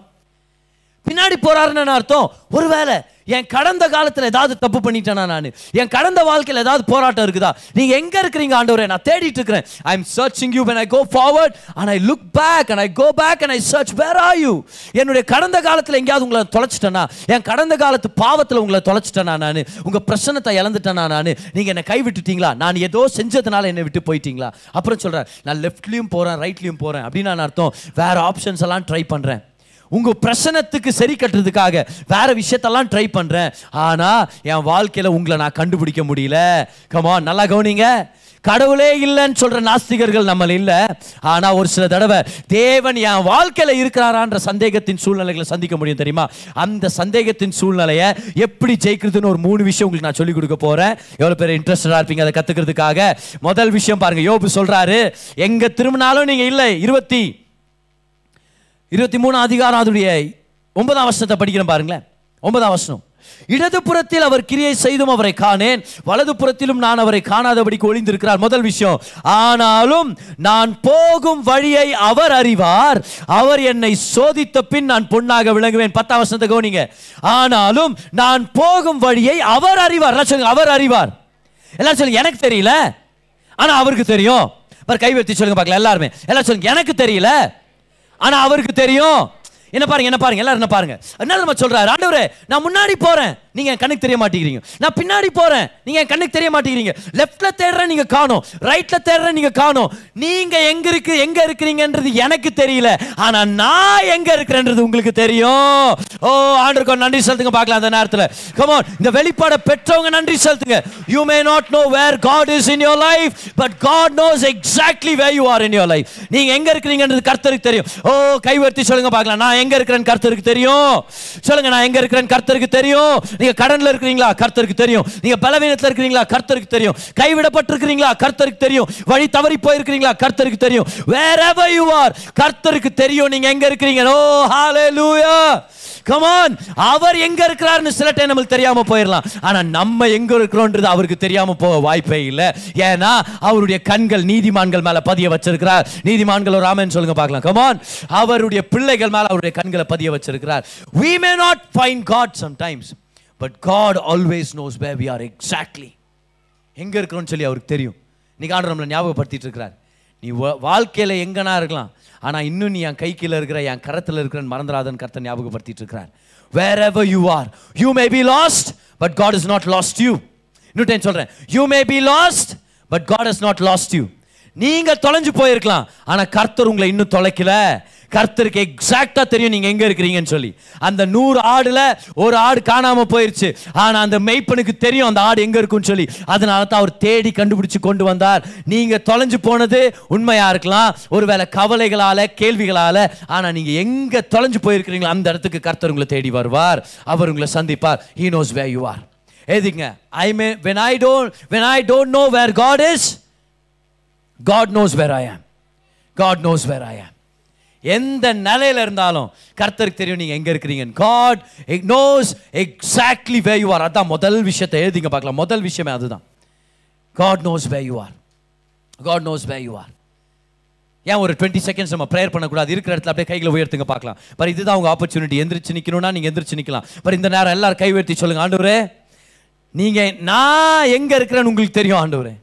பின்னாடி போறாருன்னு அர்த்தம்? ஒருவேளை என் கடந்த காலத்தில் ஏதாவது தப்பு பண்ணிட்டேனா நான்? என் கடந்த வாழ்க்கையில் ஏதாவது போராட்டம் இருக்குதா? நீங்க எங்க இருக்கிறீங்க ஆண்டவரே? நான் தேடிட்டு இருக்கிறேன். I am searching you when I go forward and I look back and I go back and I search where are you என்னுடைய கடந்த காலத்தில் எங்கேயாவது உங்களை தொலைச்சிட்டேனா? என் கடந்த காலத்து பாவத்தில் உங்களை தொலைச்சிட்டேனா நான்? உங்க பிரச்சனத்தை இழந்துட்டேனா நான்? நீங்க என்னை கைவிட்டுட்டீங்களா நான் ஏதோ செஞ்சதுனால என்னை விட்டு போயிட்டீங்களா? அப்புறம் சொல்றேன் நான் லெஃப்ட்லையும் போறேன் ரைட்லையும் போறேன். அப்படின்னு நான் அர்த்தம்? வேற ஆப்ஷன்ஸ் எல்லாம் ட்ரை பண்றேன். உங்கள் பிரச்சனத்துக்கு சரி கட்டுறதுக்காக வேறு விஷயத்தெல்லாம் ட்ரை பண்ணுறேன் ஆனால் என் வாழ்க்கையில் உங்களை நான் கண்டுபிடிக்க முடியல. கமா நல்லா கவனிங்க. கடவுளே இல்லைன்னு சொல்கிற நாஸ்திகர்கள் நம்மள இல்லை. ஆனால் ஒரு சில தடவை தேவன் என் வாழ்க்கையில் இருக்கிறாரான்ற சந்தேகத்தின் சூழ்நிலைகளை சந்திக்க முடியும் தெரியுமா? அந்த சந்தேகத்தின் சூழ்நிலையை எப்படி ஜெயிக்கிறதுன்னு ஒரு மூணு விஷயம் உங்களுக்கு நான் சொல்லிக் கொடுக்க போகிறேன் எவ்வளோ பேர் இன்ட்ரெஸ்டடாக இருப்பீங்க அதை கற்றுக்கிறதுக்காக முதல் விஷயம் பாருங்கள் யோபு சொல்கிறாரு எங்கே திரும்பினாலும் நீங்கள் இல்லை இருபத்தி இருபத்தி மூணு அதிகாரம் அதனுடைய ஒன்பதாம் வருஷத்தை படிக்கிறேன் பாருங்களேன். ஒன்பதாம் வருஷம் இடதுபுறத்தில் அவர் கிரியை செய்தும் அவரை காணேன். வலதுபுறத்திலும் நான் அவரை காணாதபடிக்கு ஒளிந்திருக்கிறார். முதல் விஷயம் ஆனாலும் நான் போகும் வழியை அவர் அறிவார். அவர் என்னை சோதித்த பின் நான் பொண்ணாக விளங்குவேன். பத்தாம் வருஷத்தை கவனிங்க. ஆனாலும் நான் போகும் வழியை அவர் அறிவார். சொல்லுங்க அவர் அறிவார். எல்லாம் சொல்லுங்க எனக்கு தெரியல. ஆனால் அவருக்கு தெரியும். பாரு கை வைத்து சொல்லுங்க பார்க்கலாம் எல்லாருமே. எல்லாம் சொல்லுங்க எனக்கு தெரியல. ஆனா அவருக்கு தெரியும். என்ன பாருங்க என்ன பாருங்க எல்லாரும் என்ன பாருங்க. என்ன நம்ம சொல்றாரு ஆண்டவரே நான் முன்னாடி போறேன். நீங்க கண்ணுக்கு தெரிய மாட்டேங்கிறீங்க. நான் பின்னாடி போறேன். நீங்க என் கண்ணுக்கு தெரிய மாட்டேங்கிறீங்க. லெஃப்ட்ல தேடுறேன் நீங்க காணோம். ரைட்ல தேடுறேன் நீங்க காணோம். நீங்க எங்க இருக்கு எங்க இருக்கிறீங்கன்றது எனக்கு தெரியல. ஆனா நான் எங்க இருக்கிறேன்றது உங்களுக்கு தெரியும். ஓ ஆண்டருக்கு நன்றி செலுத்துங்க பார்க்கலாம் அந்த நேரத்துல. கமோன் இந்த வெளிப்பாடை பெற்றவங்க நன்றி செலுத்துங்க. You may not know where God is in your life but God knows exactly where you are in your life நீங்க எங்க இருக்கிறீங்கன்றது கர்த்தருக்கு தெரியும். ஓ கைவர்த்தி சொல்லுங்க பார்க்கலாம். நான் எங்க இருக்கிறேன்னு கர்த்தருக்கு தெரியும். சொல்லுங்க நான் எங்க இருக்கிறேன்னு கர்த்தருக்கு தெரியும். நீங்க கடன்ல இருக்கிறீங்களா? கர்த்தருக்கு தெரியும். நீங்க பலவீனத்தில் இருக்கிறீங்களா? கர்த்தருக்கு தெரியும். கைவிடப்பட்டிருக்கிறீங்களா? கர்த்தருக்கு தெரியும். வழி தவறி போயிருக்கிறீங்களா? கர்த்தருக்கு தெரியும். வேற யூ ஆர் கர்த்தருக்கு தெரியும் நீங்க எங்க இருக்கிறீங்க. ஓ hallelujah. கமான் அவர் எங்க இருக்கிறாருன்னு சில டைம் நம்மளுக்கு தெரியாம போயிடலாம். ஆனா நம்ம எங்க இருக்கிறோன்றது அவருக்கு தெரியாம போக வாய்ப்பே இல்லை. ஏன்னா அவருடைய கண்கள் நீதிமான்கள் மேல பதிய வச்சிருக்கிறார். நீதிமான்கள் ஒரு ஆமன் சொல்லுங்க பார்க்கலாம். கமான் அவருடைய பிள்ளைகள் மேல அவருடைய கண்களை பதிய வச்சிருக்கிறார். We may not find god sometimes but god always knows where we are exactly. எங்க இருக்கிறோம்னு சொல்லி அவருக்கு தெரியும். இன்னைக்கு ஆண்டு நம்மளை ஞாபகப்படுத்திட்டு இருக்கிறார். நீ வா- வாழ்க்கையில எங்கனா இருக்கலாம். ஆனால் இன்னும் நீ என் கை கீழ இருக்கிற என் கரத்தில் இருக்கிறன்னு மறந்துடாதன்னு கருத்தை ஞாபகப்படுத்திட்டு இருக்கிறார். Wherever you are you may be lost but God is not lost you இன்னும் டைம் சொல்கிறேன் you may be lost but God is not lost you நீங்கள் தொலைஞ்சு போயிருக்கலாம் ஆனால் கர்த்தர் உங்களை இன்னும் தொலைக்கல. கர்த்தருக்கு எக்ஸாக்டா தெரியும் நீங்க எங்க இருக்கிறீங்கன்னு சொல்லி. அந்த நூறு ஆடுல ஒரு ஆடு காணாம போயிருச்சு. ஆனா அந்த மெய்ப்பனுக்கு தெரியும் அந்த ஆடு எங்க இருக்குன்னு சொல்லி. அதனால தான் அவர் தேடி கண்டுபிடிச்சு கொண்டு வந்தார். நீங்க தொலைஞ்சு போனது உண்மையா இருக்கலாம். ஒருவேளை கவலைகளால கேள்விகளால ஆனா நீங்க எங்க தொலைஞ்சு போயிருக்கிறீங்களோ அந்த இடத்துக்கு கர்த்தர் உங்களை தேடி வருவார். அவர் உங்களை சந்திப்பார். He knows where you are எதுங்க I may when I don't when I don't know where God is God knows where I am God knows where I ஆம் எந்த நிலையில இருந்தாலும் கர்த்தருக்கு தெரியும் நீங்கள் எங்கே இருக்கிறீங்க. God knows exactly where you are அதான் முதல் விஷயத்தை எழுதிங்க பார்க்கலாம். முதல் விஷயமே அதுதான். God knows where you are God knows where you are ஏன் ஒரு டுவெண்ட்டி செகண்ட்ஸ் நம்ம ப்ரேயர் பண்ணக்கூடாது? இருக்கிற இடத்துல அப்படியே கைகளை உயர்த்துங்க பார்க்கலாம். பர் இதுதான் உங்கள் ஆப்பர்ச்சுனிட்டி எந்திரிச்சு நிற்கணும்னா நீங்கள் எந்திரிச்சு நிற்கலாம் பர் இந்த நேரம் எல்லாரும் கை உயர்த்தி சொல்லுங்கள் ஆண்டவரே நீங்கள் நான் எங்கே இருக்கிறேன்னு உங்களுக்கு தெரியும் ஆண்டவரே.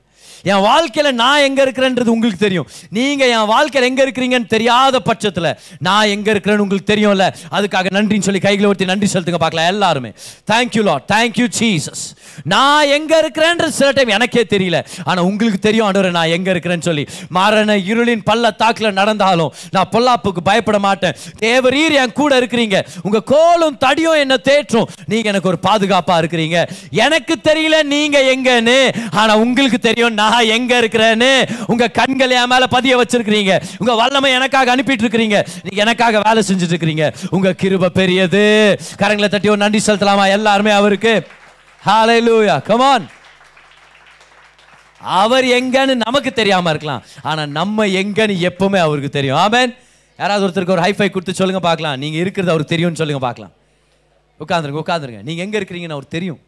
என் வாழ்க்கையில் நான் எங்கே இருக்கிறேன்றது உங்களுக்கு தெரியும். நீங்கள் என் வாழ்க்கையில் எங்கே இருக்கிறீங்கன்னு தெரியாத பட்சத்தில் நான் எங்கே இருக்கிறேன்னு உங்களுக்கு தெரியும்ல. அதுக்காக நன்றின்னு சொல்லி கைகளை ஒருத்தி நன்றி செலுத்துங்க பார்க்கலாம் எல்லாருமே. தேங்க்யூ லாட் தேங்க்யூ சீசஸ் நான் எங்கே இருக்கிறேன்றது சில டைம் எனக்கே தெரியல. ஆனால் உங்களுக்கு தெரியும் ஆண்டவர் நான் எங்கே இருக்கிறேன்னு சொல்லி. மரண இருளின் பள்ளத்தாக்கில் நடந்தாலும் நான் பொல்லாப்புக்கு பயப்பட மாட்டேன். தேவரீர் என் கூட இருக்கிறீங்க. உங்கள் கோலும் தடியும் என்ன தேற்றும். நீங்கள் எனக்கு ஒரு பாதுகாப்பாக இருக்கிறீங்க. எனக்கு தெரியல நீங்கள் எங்கன்னு. ஆனால் உங்களுக்கு தெரியும் நான் எங்க இருக்கிறேன்னு உங்க கண்கள் என் மேல பதிய வச்சிருக்கிறீங்க. உங்க வல்லமை எனக்காக அனுப்பிட்டு இருக்கிறீங்க நீங்க எனக்காக வேலை செஞ்சுட்டு இருக்கிறீங்க உங்க கிருப பெரியது. கரங்களை தட்டி ஒரு நன்றி செலுத்தலாமா எல்லாருமே அவருக்கு? ஹாலை லூயா கமான் அவர் எங்கன்னு நமக்கு தெரியாம இருக்கலாம். ஆனா நம்ம எங்கன்னு எப்பவுமே அவருக்கு தெரியும். ஆமேன் யாராவது ஒருத்தருக்கு ஒரு ஹைஃபை கொடுத்து சொல்லுங்க பார்க்கலாம். நீங்க இருக்கிறது அவருக்கு தெரியும்னு சொல்லுங்க பார்க்கலாம். உட்காந்துருங்க உட்காந்துருங்க நீங்க எங்க இருக்கிறீங்கன்னு அவருக்கு தெரியும்.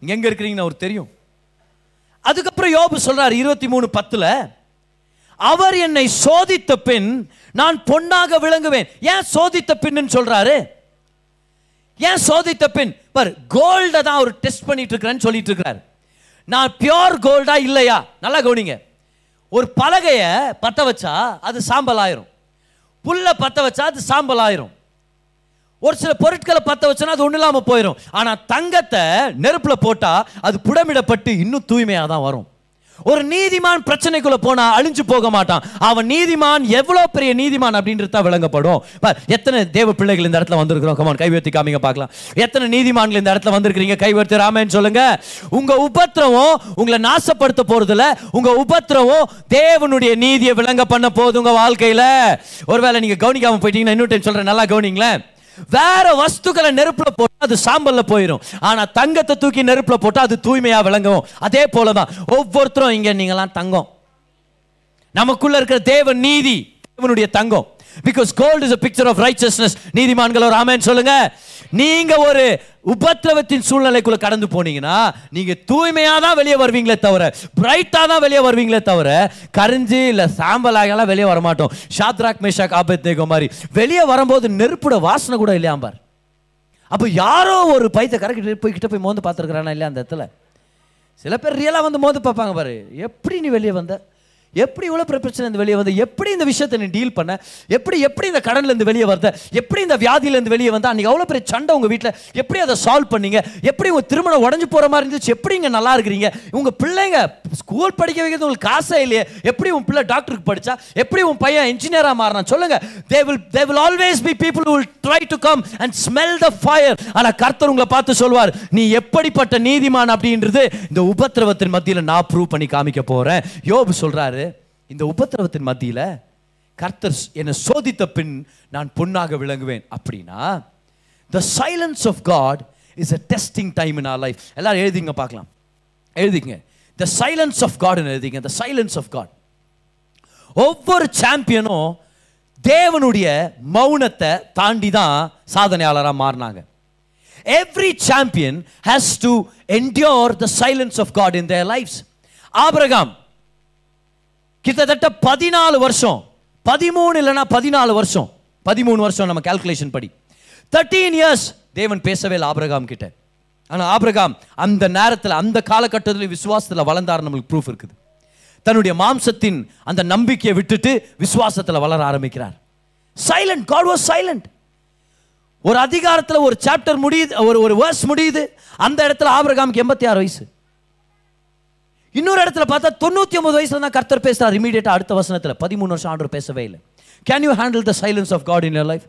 நீங்க எங்க இருக்கிறீங்கன்னு அவருக்கு தெரியும். அதுக்கப்புறம் யோபு சொல்றார் இருபத்தி மூணு பத்துல அவர் என்னை சோதித்த பின் நான் பொன்னாக விளங்குவேன். ஏன் சோதித்த பின்னு சொல்றாரு? ஏன் சோதித்த பின்? பார் கோல்டை தான் அவர் டெஸ்ட் பண்ணிட்டு இருக்கிறேன்னு சொல்லிட்டு இருக்கிறாரு. நான் பியோர் கோல்டா இல்லையா? நல்லா கவனிங்க. ஒரு பலகையை பற்ற வச்சா அது சாம்பல் ஆயிரும். புல்ல பற்ற வச்சா அது சாம்பல் ஆயிரும். ஒரு சில பொருட்களை பற்ற வச்சோன்னா அது ஒன்றும் இல்லாமல் போயிடும் ஆனால் தங்கத்தை நெருப்பில் போட்டால் அது புடமிடப்பட்டு இன்னும் தூய்மையாக தான் வரும். ஒரு நீதிமான் பிரச்சனைக்குள்ள போனா அழிஞ்சு போக மாட்டான். அவன் நீதிமான் எவ்வளோ பெரிய நீதிமான் அப்படின்றது தான் விளங்கப்படும். எத்தனை தேவ பிள்ளைகள் இந்த இடத்துல வந்திருக்கிறோம்? கமான் கைவர்த்தி காமிங்க பார்க்கலாம். எத்தனை நீதிமான்கள் இந்த இடத்துல வந்திருக்கிறீங்க? கைவர்த்தி ராமேன்னு சொல்லுங்க. உங்க உபத்திரவம் உங்களை நாசப்படுத்த போறதுல உங்க உபத்திரவம் தேவனுடைய நீதியை விளங்க பண்ண போகுது உங்க வாழ்க்கையில. ஒருவேளை நீங்க கவனிக்காம போயிட்டீங்கன்னா இன்னொரு டைம் சொல்றேன். நல்லா கவனிங்களேன். வேற வஸ்துக்களை நெருப்புல போட்டா அது சாம்பல்ல போயிடும் ஆனா தங்கத்தை தூக்கி நெருப்புல போட்டா அது தூய்மையா விளங்கும். அதே போலதான் ஒவ்வொருத்தரும் இங்க நீங்களாம் தங்கம். நமக்குள்ள இருக்கிற தேவ நீதி தேவனுடைய தங்கம். Because gold is a picture of righteousness நீதிமான்கள் ஒரு ஆமேன்னு சொல்லுங்க. நீங்க ஒரு உபத்திரவத்தின் சூழ்நிலைக்குள்ள கடந்து போனீங்கன்னா நீங்க தூய்மையா தான் வெளியே வருவீங்களே தவிர பிரைட்டா தான் வெளியே வருவீங்களே தவிர கரிஞ்சு இல்ல சாம்பலாகலாம் வெளியே வர மாட்டோம் ஷாத்ராக் மேஷாக் ஆபத்நேகோ மாதிரி. வெளியே வரும்போது நெருப்புட வாசனை கூட இல்லையாம்பார் அப்போ யாரோ ஒரு பைத்த கரெக்ட் போய் கிட்ட போய் மோந்து பார்த்துருக்குறானா இல்லையா அந்த இடத்துல? சில பேர் ரியலாக வந்து மோந்து பார்ப்பாங்க பாரு. எப்படி நீ வெளியே வந்த? எப்படி இவ்வளோ பிரச்சனை இருந்து வெளியே வந்த? எப்படி இந்த விஷயத்தை நீ டீல் பண்ண? எப்படி எப்படி இந்த கடன்லேருந்து வெளியே வந்த எப்படி இந்த வியாதியிலேருந்து வெளியே வந்த? அன்றைக்கி அவ்வளோ பெரிய சண்டை உங்கள் வீட்டில். எப்படி அதை சால்வ் பண்ணீங்க? எப்படி உங்கள் திருமணம் உடஞ்சு போகிற மாதிரி இருந்துச்சு? எப்படி இங்கே நல்லா இருக்கிறீங்க? உங்கள் பிள்ளைங்க ஸ்கூல் படிக்க வைக்கிறது உங்களுக்கு காசே இல்லையே? எப்படி உன் பிள்ளை டாக்டருக்கு படிச்சா? எப்படி உன் பையன் இன்ஜினியராக மாறினான்? சொல்லுங்க. They will they will always be people will try to come and smell the fire ஆனால் கர்த்தர் உங்களை பார்த்து சொல்வார் நீ எப்படிப்பட்ட நீதிமான் அப்படின்றது இந்த உபத்திரவத்தின் மத்தியில் நான் ப்ரூவ் பண்ணி காமிக்க போகிறேன் யோபு சொல்கிறாரு இந்த உபத்திரவத்தின் மத்தியில் கர்த்தர் என்னை சோதித்த பின் நான் பொண்ணாக விளங்குவேன். அப்படின்னா the silence of God is a testing time in our life எல்லாரும் எழுதிங்க பார்க்கலாம். எழுதிங்க த சைலன்ஸ் ஆஃப் காட் எழுதிங்க த சைலன்ஸ் ஆஃப் காட் ஒவ்வொரு சாம்பியனும் தேவனுடைய மௌனத்தை தாண்டி தான் சாதனையாளராக மாறினாங்க. Every champion has to endure the silence of God in their lives Abraham கிட்டத்தட்ட பதினாலு வருஷம். பதிமூணு இல்லைன்னா பதினாலு வருஷம். பதிமூணு வருஷம் நம்ம கால்குலேஷன் படி. தேர்ட்டீன் இயர்ஸ் தேவன் பேசவே இல்லை ஆபிரகாம் கிட்ட. ஆனால் ஆபிரகாம் அந்த நேரத்தில் அந்த காலகட்டத்தில் விசுவாசத்தில் வளர்ந்தார் நம்மளுக்கு ப்ரூஃப் இருக்குது. தன்னுடைய மாம்சத்தின் அந்த நம்பிக்கையை விட்டுட்டு விசுவாசத்தில் வளர ஆரம்பிக்கிறார். சைலண்ட் காட் வாஸ் சைலண்ட் ஒரு அதிகாரத்தில் ஒரு சாப்டர் முடியுது ஒரு ஒரு வேர்ஸ் முடியுது. அந்த இடத்துல ஆபிரகாமுக்கு எண்பத்தி ஆறு வயசு. இன்னொரு இடத்துல பார்த்தா தொண்ணூத்தி ஒன்பது வயசுல தான் கர்த்தர் பேசுறார். இமீடியட்டா அடுத்த வசனத்துல பதிமூணு வருஷம் ஆண்டவர் பேசவே இல்லை. Can you handle the silence of God in your life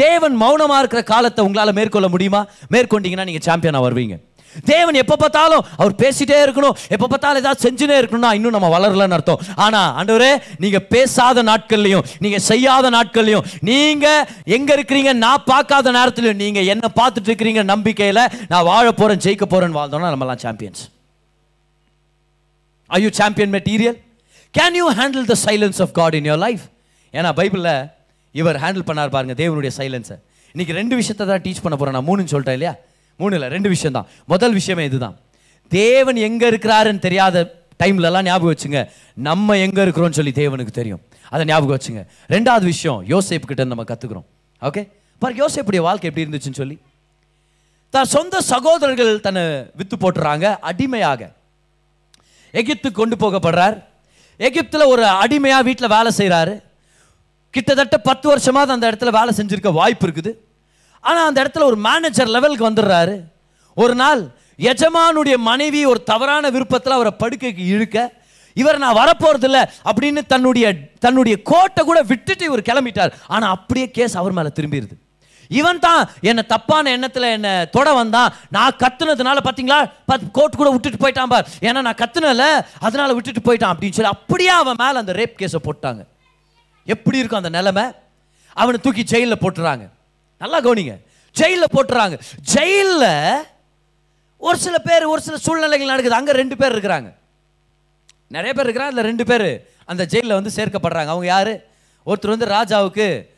தேவன் மௌனமா இருக்கிற காலத்தை உங்களால மேற்கொள்ள முடியுமா? மேற்கொண்டீங்கன்னா நீங்க சாம்பியனா வருவீங்க. தேவன் எப்போ பார்த்தாலும் அவர் பேசிட்டே இருக்கணும். எப்போ பார்த்தாலும் ஏதாவது செஞ்சுனே இருக்கணும்னா இன்னும் நம்ம வளரலன்னு அர்த்தம். ஆனால் ஆண்டவரே நீங்கள் பேசாத நாட்கள்லையும் நீங்கள் செய்யாத நாட்கள்லையும் நீங்கள் எங்கே இருக்கிறீங்க நான் பார்க்காத நேரத்துலையும் நீங்கள் என்ன பார்த்துட்டு இருக்கிறீங்க நம்பிக்கையில் நான் வாழ போகிறேன் ஜெயிக்க போகிறேன்னு வாழ்ந்தோன்னா நம்மலாம் champions Are you champion material can you handle the silence of God in your life ஏன்னா பைபிளில் இவர் ஹேண்டில் பண்ணார் பாருங்க தேவனுடைய சைலன்ஸை இன்றைக்கி ரெண்டு விஷயத்தை தான் டீச் பண்ண போகிறேன் நான் மூணுன்னு சொல்லிட்டேன் இல்லையா? மூணு இல்லை ரெண்டு விஷயம் தான். முதல் விஷயமே இதுதான். தேவன் எங்கே இருக்கிறாருன்னு தெரியாத டைம்லலாம் ஞாபகம் வச்சுங்க. நம்ம எங்கே இருக்கிறோம்னு சொல்லி தேவனுக்கு தெரியும். அதை ஞாபகம் வச்சுங்க. ரெண்டாவது விஷயம் யோசேப்பு கிட்ட இருந்து நம்ம கற்றுக்குறோம் ஓகே பாரு யோசேப்புடைய வாழ்க்கை எப்படி இருந்துச்சுன்னு சொல்லி. தன் சொந்த சகோதரர்கள் தன்னை வித்து போட்டுறாங்க அடிமையாக. எகிப்து கொண்டு போகப்படுறார். எகிப்தில் ஒரு அடிமையாக வீட்டில் வேலை செய்கிறாரு கிட்டத்தட்ட பத்து வருஷமாவது அந்த இடத்துல வேலை செஞ்சுருக்க வாய்ப்பு இருக்குது. ஆனால் அந்த இடத்துல ஒரு மேனேஜர் லெவலுக்கு வந்துடுறாரு. ஒரு நாள் எஜமானுடைய மனைவி ஒரு தவறான விருப்பத்தில் அவரை படுக்கைக்கு இழுக்க இவர் நான் வரப்போறதில்ல அப்படின்னு தன்னுடைய தன்னுடைய கோட்டை கூட விட்டுட்டு இவர் கிளம்பிட்டார். ஆனால் அப்படியே கேஸ் அவர் மேலே திரும்பிடுது இவன் தான் என்னை தப்பான எண்ணத்தில் என்னை தொட வந்தான். நான் கத்துனதுனால பார்த்தீங்களா பத் கோர்ட் கூட விட்டுட்டு போயிட்டான் பார். ஏன்னா நான் கத்துனல அதனால விட்டுட்டு போயிட்டான் அப்படின்னு சொல்லி அப்படியே அவன் மேலே அந்த ரேப் கேஸை போட்டாங்க. எப்படி இருக்கும் அந்த நிலைமை? அவனை தூக்கி ஜெயிலில் போட்டுறாங்க. நல்லா கவனிங்க. ஜெயிலில் போட்டுறாங்க. ஜெயிலில் ஒரு சில பேர் ஒரு சில சூழ்நிலைகள் நடக்குது. அங்கே ரெண்டு பேர் இருக்கிறாங்க. நிறைய பேர் இருக்கிறாங்க. அதில் ரெண்டு பேர் அந்த ஜெயிலில் வந்து சேர்க்கப்படுறாங்க. அவங்க யார்? ஒருத்தர் வந்து ராஜாவுக்கு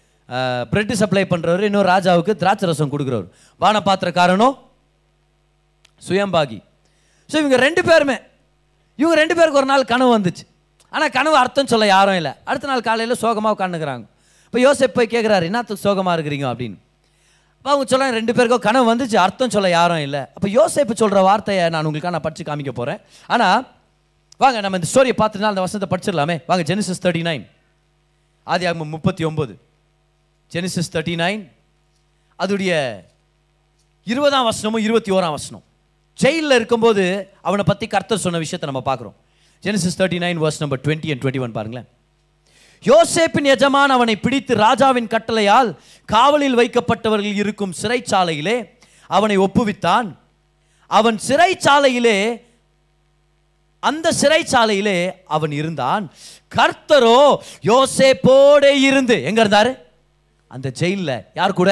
பிரெட் சப்ளை பண்ணுறவர் இன்னொரு ராஜாவுக்கு திராட்சை ரசம் கொடுக்குறவர். வான பாத்திரக்காரனும் சுயம்பாகி. ஸோ இவங்க ரெண்டு பேருமே இவங்க ரெண்டு பேருக்கு ஒரு நாள் கனவு வந்துச்சு. ஆனால் கனவு அர்த்தம் சொல்ல யாரும் இல்லை. அடுத்த நாள் காலையில் சோகமாக உட்காந்துக்கிறாங்க இப்போ யோசேப் போய் கேட்குறாரு என்னத்துக்கு சோகமாக இருக்கிறீங்க? அப்படின்னு. அப்போ அவங்க சொல்ல ரெண்டு பேருக்கும் கனவு வந்துச்சு அர்த்தம் சொல்ல யாரும் இல்லை. அப்போ யோசிப்பு சொல்கிற வார்த்தையை நான் உங்களுக்காக நான் படித்து காமிக்க போகிறேன் ஆனால் வாங்க நம்ம இந்த ஸ்டோரியை பார்த்துனா அந்த வசனத்தை படிச்சிடலாமே. வாங்க ஜெனிசஸ் தேர்ட்டி நைன் ஆதி ஆகும் முப்பத்தி ஒம்பது ஜெனிசஸ் தேர்ட்டி நைன் அதுடைய இருபதாம் வசனமும் இருபத்தி ஓராம் வசனம். ஜெயிலில் இருக்கும்போது அவனை பற்றி கர்த்தர் சொன்ன விஷயத்தை நம்ம பார்க்குறோம். Genesis thirty nine verse number twenty and twenty one பாருங்களேன். யோசேப்பின் எஜமான் அவனை பிடித்து ராஜாவின் கட்டளையால் காவலில் வைக்கப்பட்டவர்கள் இருக்கும் சிறைச்சாலையிலே அவனை ஒப்புவித்தான். அவன் சிறைச்சாலையிலே அந்த சிறைச்சாலையிலே அவன் இருந்தான். கர்த்தரோ யோசேப்போடே இருந்து. எங்க இருந்தாரு? அந்த ஜெயிலில் யார் கூட?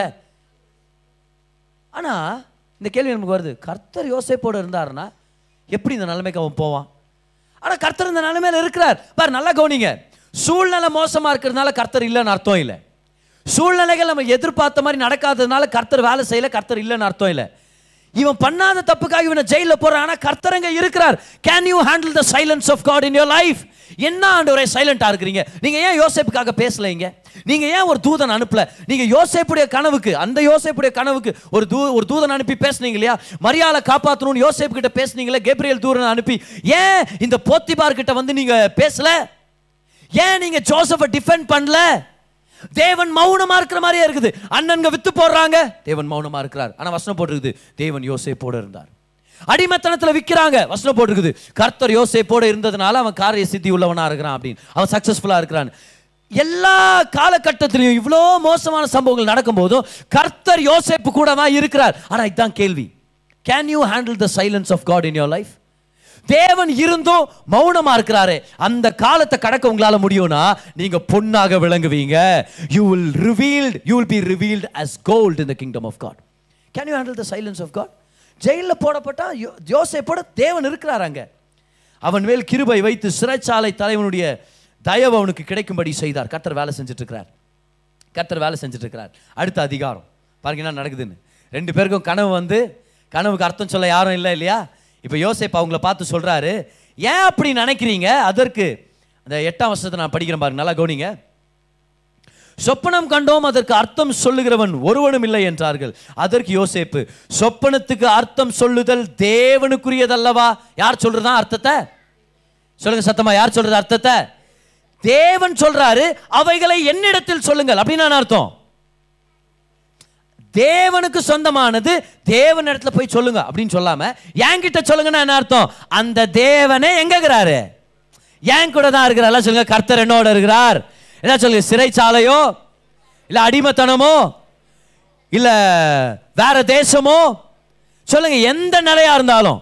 ஆனால் இந்த கேள்வி நமக்கு வருது கர்த்தர் யோசேப்போட இருந்தாருன்னா எப்படி இந்த நிலைமைக்கு அவன் போவான்? ஆனால் கர்த்தர் இந்த நிலைமையில் இருக்கிறார். பார் நல்லா கவனிங்க. சூழ்நிலை மோசமாக இருக்கிறதுனால கர்த்தர் இல்லைன்னு அர்த்தம் இல்லை. சூழ்நிலைகள் நம்ம எதிர்பார்த்த மாதிரி நடக்காததுனால கர்த்தர் வேலை செய்யல கர்த்தர் இல்லைன்னு அர்த்தம் இல்லை. இவன் பண்ணாத தப்புக்காக இவனை ஜெயிலில் போகிறான் ஆனால் கர்த்தரங்க இருக்கிறார். Can you handle the silence of God in your life என்ன ஆண்டவரே சைலண்டாக இருக்கிறீங்க? நீங்கள் ஏன் யோசேப்புக்காக பேசலைங்க? நீங்கள் ஏன் ஒரு தூதன் அனுப்பல? நீங்கள் யோசேப்புடைய கனவுக்கு அந்த யோசேப்புடைய கனவுக்கு ஒரு தூ ஒரு தூதன் அனுப்பி பேசுனீங்க இல்லையா? மரியாதை காப்பாற்றணும்னு யோசேப்பு கிட்ட பேசுனீங்களே? கேப்ரியல் தூரன் அனுப்பி. ஏன் இந்த போத்திபார் கிட்ட வந்து நீங்கள் பேசல? ஏன் நீங்கள் ஜோசஃபை டிஃபெண்ட் பண்ணல? தேவன் மௌனமா இருக்கிற மாதிரியே இருக்குது. அண்ணன்க வித்து போடுறாங்க. தேவன் மௌனமா இருக்கிறார். ஆனா வசனம் போட்டிருக்குது. தேவன் யோசேப்போட இருந்தார். அடிமத்தனத்துல விக்கிறாங்க. வசனம் போட்டிருக்குது. கர்த்தர் யோசேப்போட இருந்ததுனால அவன் காரிய சித்தி உள்ளவனா இருக்கிறான் அப்படின்னு. அவன் சக்சஸ்ஃபுல்லா இருக்கிறான். எல்லா காலகட்டத்திலையும் இவ்வளோ மோசமான சம்பவங்கள் நடக்கும்போதும் கர்த்தர் யோசேப்பு தான் இருக்கிறார். ஆனா இதுதான் கேள்வி. Can you handle the silence of God in your life தேவன் இருந்தும் மௌனமா இருக்கிறாரு. அந்த காலத்தை கடக்க உங்களால முடியும்னா நீங்க பொன்னாக விளங்குவீங்க. You will revealed you will be revealed as gold in the kingdom of God can you handle the silence of God ஜெயிலில் போடப்பட்டா யோ- போட தேவன் இருக்கிறார் அங்கே. அவன் மேல் கிருபை வைத்து சிறைச்சாலை தலைவனுடைய தயவு அவனுக்கு கிடைக்கும்படி செய்தார். கத்தர் வேலை செஞ்சுட்டு இருக்கிறார் கத்தர் வேலை செஞ்சுட்டு இருக்கிறார் அடுத்த அதிகாரம். பாருங்க என்ன நடக்குதுன்னு. ரெண்டு பேருக்கும் கனவு வந்து கனவுக்கு அர்த்தம் சொல்ல யாரும் இல்லை இல்லையா? இப்போ யோசேப் அவங்கள பார்த்து சொல்கிறாரு ஏன் அப்படி நினைக்கிறீங்க? அதற்கு அந்த எட்டாம் வருஷத்தை நான் படிக்கிறேன் பாருங்க நல்லா கவனிங்க. சொப்பனம் கண்டோம் அதற்கு அர்த்தம் சொல்லுகிறவன் ஒருவனும் இல்லை என்றார்கள். அதற்கு யோசேப்பு சொப்பனத்துக்கு அர்த்தம் சொல்லுதல் தேவனுக்குரியதல்லவா? யார் சொல்றதா அர்த்தத்தை? சொல்லுங்க சத்தமா யார் சொல்றது அர்த்தத்தை? தேவன் சொல்றாரு அவைகளை என்னிடத்தில் சொல்லுங்கள். அப்படின்னு நான் அர்த்தம்? தேவனுக்கு சொந்தமானது தேவன் இடத்துல போய் சொல்லுங்க அப்படின்னு சொல்லாம என்கிட்ட சொல்லுங்கன்னா என்ன அர்த்தம்? அந்த தேவனே எங்கிறாரு இருக்கிறாரு என் கூட தான் இருக்கிறார். சொல்லுங்க கர்த்தர் என்னோட இருக்கிறார். என்ன சொல்லுங்க சிறைச்சாலையோ இல்ல அடிமைத்தனமோ இல்ல வேற தேசமோ? சொல்லுங்க எந்த நிலையா இருந்தாலும்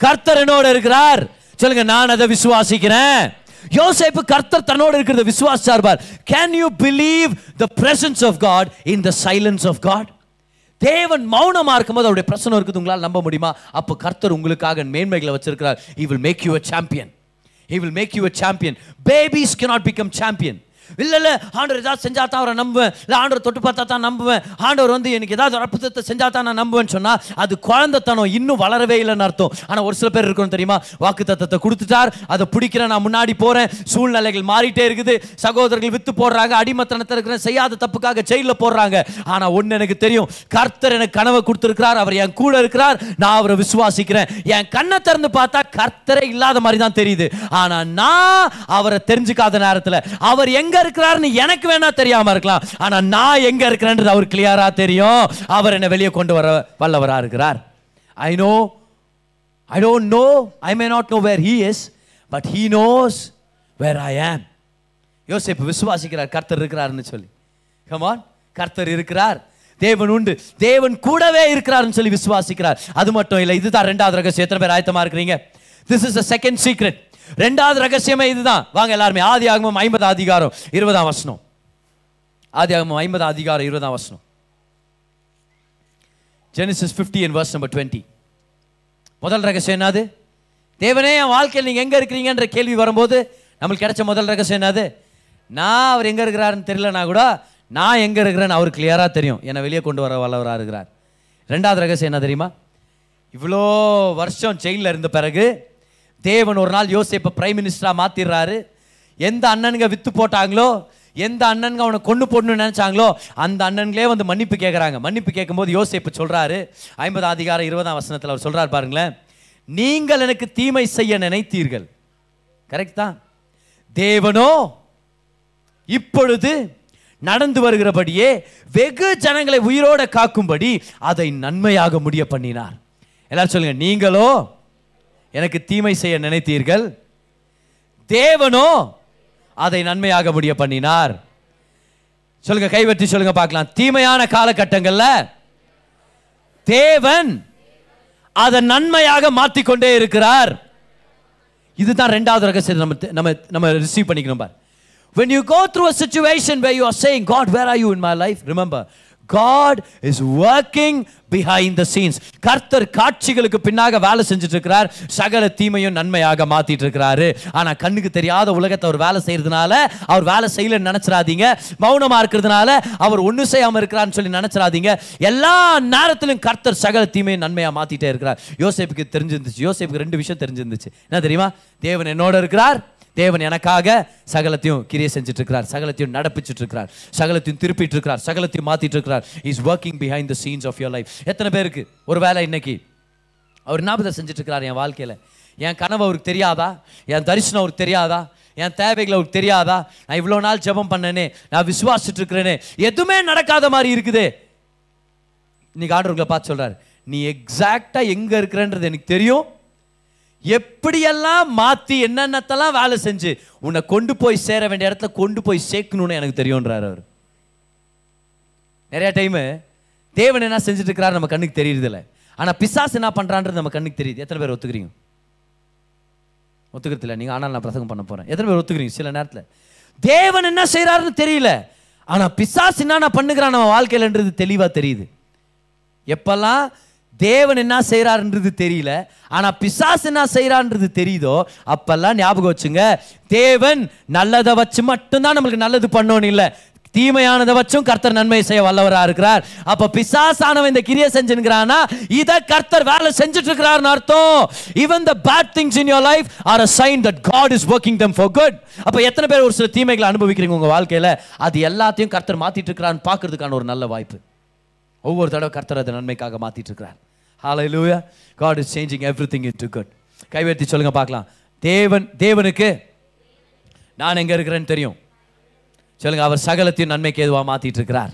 கர்த்தர் என்னோட இருக்கிறார். சொல்லுங்க நான் அதை விசுவாசிக்கிறேன். யோசேப்பு கர்த்தர் தன்னோட இருக்கிறத விசுவாசிச்சார் சார்பார் can you believe the presence of God in the silence of God தேவன் மௌனமா இருக்கும்போது அவருடைய பிரச்சனை இருக்குது உங்களால் நம்ப முடியுமா? அப்போ கர்த்தர் உங்களுக்காக மேன்மைகளை வச்சிருக்கிறார். He will make you a champion he will make you a champion babies cannot become champion இல்ல இல்லை ஆண்டவர் ஏதாவது செஞ்சா தான் அவரை நம்புவேன். இல்லை ஆண்டவர் தொட்டு பார்த்தா தான் நம்புவேன். ஆண்டவர் வந்து எனக்கு ஏதாவது ஒரு அற்புதத்தை செஞ்சா தான் நான் நம்புவேன்னு சொன்னா அது குழந்தைத்தனம் இன்னும் வளரவே இல்லைன்னு அர்த்தம். ஆனா ஒரு சில பேர் இருக்கணும் தெரியுமா? வாக்கு தத்தத்தை கொடுத்துட்டார். அதை பிடிக்கிறேன் நான் முன்னாடி போறேன். சூழ்நிலைகள் மாறிட்டே இருக்குது. சகோதரர்கள் வித்து போடுறாங்க அடிமத்தனத்தில் இருக்கிற செய்யாத தப்புக்காக ஜெயில போடுறாங்க. ஆனா ஒண்ணு எனக்கு தெரியும். கர்த்தர் எனக்கு கனவை கொடுத்துருக்கிறார். அவர் என் கூட இருக்கிறார். நான் அவரை விசுவாசிக்கிறேன். என் கண்ணை திறந்து பார்த்தா கர்த்தரே இல்லாத மாதிரி தான் தெரியுது. ஆனா நான் அவரை தெரிஞ்சுக்காத நேரத்துல அவர் எங்க இருக்கிறாருன்னு எனக்கு வேணா தெரியாம இருக்கலாம். ஆனா நான் எங்க இருக்கிறேன்றது அவர் கிளியரா தெரியும். அவர் என்ன வெளியே கொண்டு வர வல்லவரா இருக்கிறார். I know I don't know I may not know where he is but he knows where I am யோசிப்பு விசுவாசிக்கிறார் கர்த்தர் இருக்கிறாருன்னு சொல்லி. கமான் கர்த்தர் இருக்கிறார். தேவன் உண்டு. தேவன் கூடவே இருக்கிறார்னு சொல்லி விசுவாசிக்கிறார். அது மட்டும் இல்லை இதுதான் ரெண்டாவது ரகசியம். எத்தனை பேர் ஆயத்தமாக இருக்கிறீங்க? This is a second secret ரெண்டாவது ரகசியமே இதுதான். வாங்க எல்லாருமே ஆதி ஆகமம் ஐம்பது அதிகாரம் இருபதாம் வசனம். ஆதி ஆகமம் ஐம்பது அதிகாரம் இருபதாம் வசனம். Genesis 50 and verse number twenty முதல் ரகசியம் என்னது? தேவனே என் வாழ்க்கையில் நீங்கள் எங்கே இருக்கிறீங்கன்ற கேள்வி வரும்போது நம்மளுக்கு கிடைச்ச முதல் ரகசியம் என்னது? நான் அவர் எங்கே இருக்கிறாருன்னு தெரியலனா கூட நான் எங்கே இருக்கிறேன்னு அவர் கிளியராக தெரியும். என்னை வெளியே கொண்டு வர வல்லவராக இருக்கிறார். ரெண்டாவது ரகசியம் என்ன தெரியுமா? இவ்வளோ வருஷம் ஜெயிலில் இருந்த பிறகு தேவன் ஒரு நாள் யோசிப்பை பிரைம் மினிஸ்டராக மாற்றிடுறாரு எந்த அண்ணனுங்க விற்று போட்டாங்களோ எந்த அண்ணனுங்க அவனை கொண்டு போடணும்னு நினச்சாங்களோ அந்த அண்ணன்களே வந்து மன்னிப்பு கேட்குறாங்க மன்னிப்பு கேட்கும்போது யோசேப்பு சொல்கிறாரு ஐம்பது அதிகாரம் இருபதாம் வசனத்தில் அவர் சொல்கிறார் பாருங்களேன். நீங்கள் எனக்கு தீமை செய்ய நினைத்தீர்கள். கரெக்ட் தான். தேவனோ இப்பொழுது நடந்து வருகிறபடியே வெகு ஜனங்களை உயிரோட காக்கும்படி அதை நன்மையாக முடிய பண்ணினார் எல்லாரும் சொல்லுங்க நீங்களோ எனக்கு தீமை செய்ய நினைத்தீர்கள். தேவனோ அதை நன்மையாக முடிய பண்ணினார். சொல்லுங்க கைவற்றி சொல்லுங்க பார்க்கலாம். தீமையான காலகட்டங்கள்ல தேவன் அதை நன்மையாக மாற்றிக்கொண்டே இருக்கிறார். இதுதான் ரெண்டாவது ரகசியத்தை நம்ம நம்ம நம்ம ரிசீவ் பண்ணிக்கணும் பார். When you go through a situation where you are saying god where are you in my life? Remember God is working behind the scenes கர்த்தர் காட்சிகளுக்கு பின்னாக வேலை செஞ்சுட்டு இருக்கிறார் சகல தீமையும் நன்மையாக மாத்திட்டு இருக்கிறாரு ஆனா கண்ணுக்கு தெரியாத உலகத்தை அவர் வேலை செய்யறதுனால அவர் வேலை செய்யலன்னு நினைச்சிடாதீங்க. மௌனமா இருக்கிறதுனால அவர் ஒண்ணு செய்யாம இருக்கிறான்னு சொல்லி நினைச்சிடாதீங்க. எல்லா நேரத்திலும் கர்த்தர் சகல தீமையும் நன்மையா மாத்திட்டே இருக்கிறார். யோசிப்புக்கு தெரிஞ்சிருந்துச்சு. யோசிப்புக்கு ரெண்டு விஷயம் தெரிஞ்சிருந்துச்சு. என்ன தெரியுமா? தேவன் என்னோட இருக்கிறார். தேவன் எனக்காக சகலத்தையும் கிரிய செஞ்சுட்டு இருக்கிறார் சகலத்தையும் நடப்பிச்சுட்டு இருக்கிறார் சகலத்தையும் திருப்பிட்டு இருக்கிறார் சகலத்தையும் மாத்திட்டு இருக்கிறார் is working behind the scenes of your life எத்தனை பேருக்கு? ஒரு வேலை இன்னைக்கு அவர் ஞாபகம் செஞ்சுட்டு இருக்கிறார் என் வாழ்க்கையில. என் கனவு அவருக்கு தெரியாதா? என் தரிசனம் அவருக்கு தெரியாதா? என் தேவைகள் அவருக்கு தெரியாதா? நான் இவ்வளோ நாள் ஜெபம் பண்ணனே நான் விசுவாசிச்சுட்டு இருக்கிறேனே எதுவுமே நடக்காத மாதிரி இருக்குது. இன்னைக்கு ஆண்டவர்களை பார்த்து சொல்றாரு. நீ எக்ஸாக்டா எங்க இருக்கிறன்றது எனக்கு தெரியும். எப்படியெல்லாம் மாற்றி என்னென்னத்தெல்லாம் வேலை செஞ்சு உன்னை கொண்டு போய் சேர வேண்டிய இடத்துல கொண்டு போய் சேர்க்கணும்னு எனக்கு தெரியுன்றார் அவர். நிறைய டைமு தேவன் என்ன செஞ்சுட்டு இருக்கிறார் நம்ம கண்ணுக்கு தெரியுறதில்ல. ஆனால் பிசாசு என்ன பண்ணுறான்றது நம்ம கண்ணுக்கு தெரியுது. எத்தனை பேர் ஒத்துக்கிறீங்க? ஒத்துக்கிறதில்ல. நீங்கள் ஆனால் நான் பிரசங்கம் பண்ண போகிறேன் எத்தனை பேர் ஒத்துக்கிறீங்க? சில நேரத்தில். தேவன் என்ன செய்கிறாருன்னு தெரியல. ஆனால் பிசாஸ் என்னென்ன பண்ணுகிறான் நம்ம வாழ்க்கையிலன்றது தெளிவாக தெரியுது. எப்பெல்லாம் தேவன் என்ன செய்கிறாருன்றது தெரியல. ஆனால் பிசாஸ் என்ன செய்கிறான்றது தெரியுதோ? அப்பெல்லாம் ஞாபகம் வச்சுங்க. தேவன் நல்லதை வச்சு மட்டும்தான் நம்மளுக்கு நல்லது பண்ணோன்னு இல்லை. தீமையானதை வச்சும் கர்த்தர் நன்மை செய்ய வல்லவராக இருக்கிறார். அப்போ பிசாசானவன் இந்த கிரியை செஞ்சுங்கிறானா இதை கர்த்தர் வேலை செஞ்சுட்டு இருக்கிறார்னு அர்த்தம். Even the bad things in your life are a sign that God is working them for good அப்போ எத்தனை பேர் ஒரு சில தீமைகளை அனுபவிக்கிறீங்க உங்கள் வாழ்க்கையில்? அது எல்லாத்தையும் கர்த்தர் மாற்றிட்டு இருக்கிறான்னு பார்க்கறதுக்கான ஒரு நல்ல வாய்ப்பு. ஒவ்வொரு தடவை கர்த்தர் அதை நன்மைக்காக மாற்றிட்டு இருக்கிறார் hallelujah God is changing everything into good கைவேர்த்தி சொல்லுங்கள் பார்க்கலாம். தேவன் தேவனுக்கு நான் எங்கே இருக்கிறேன்னு தெரியும். சொல்லுங்கள் அவர் சகலத்தையும் நன்மைக்கு எதுவாக மாற்றிட்டு இருக்கிறார்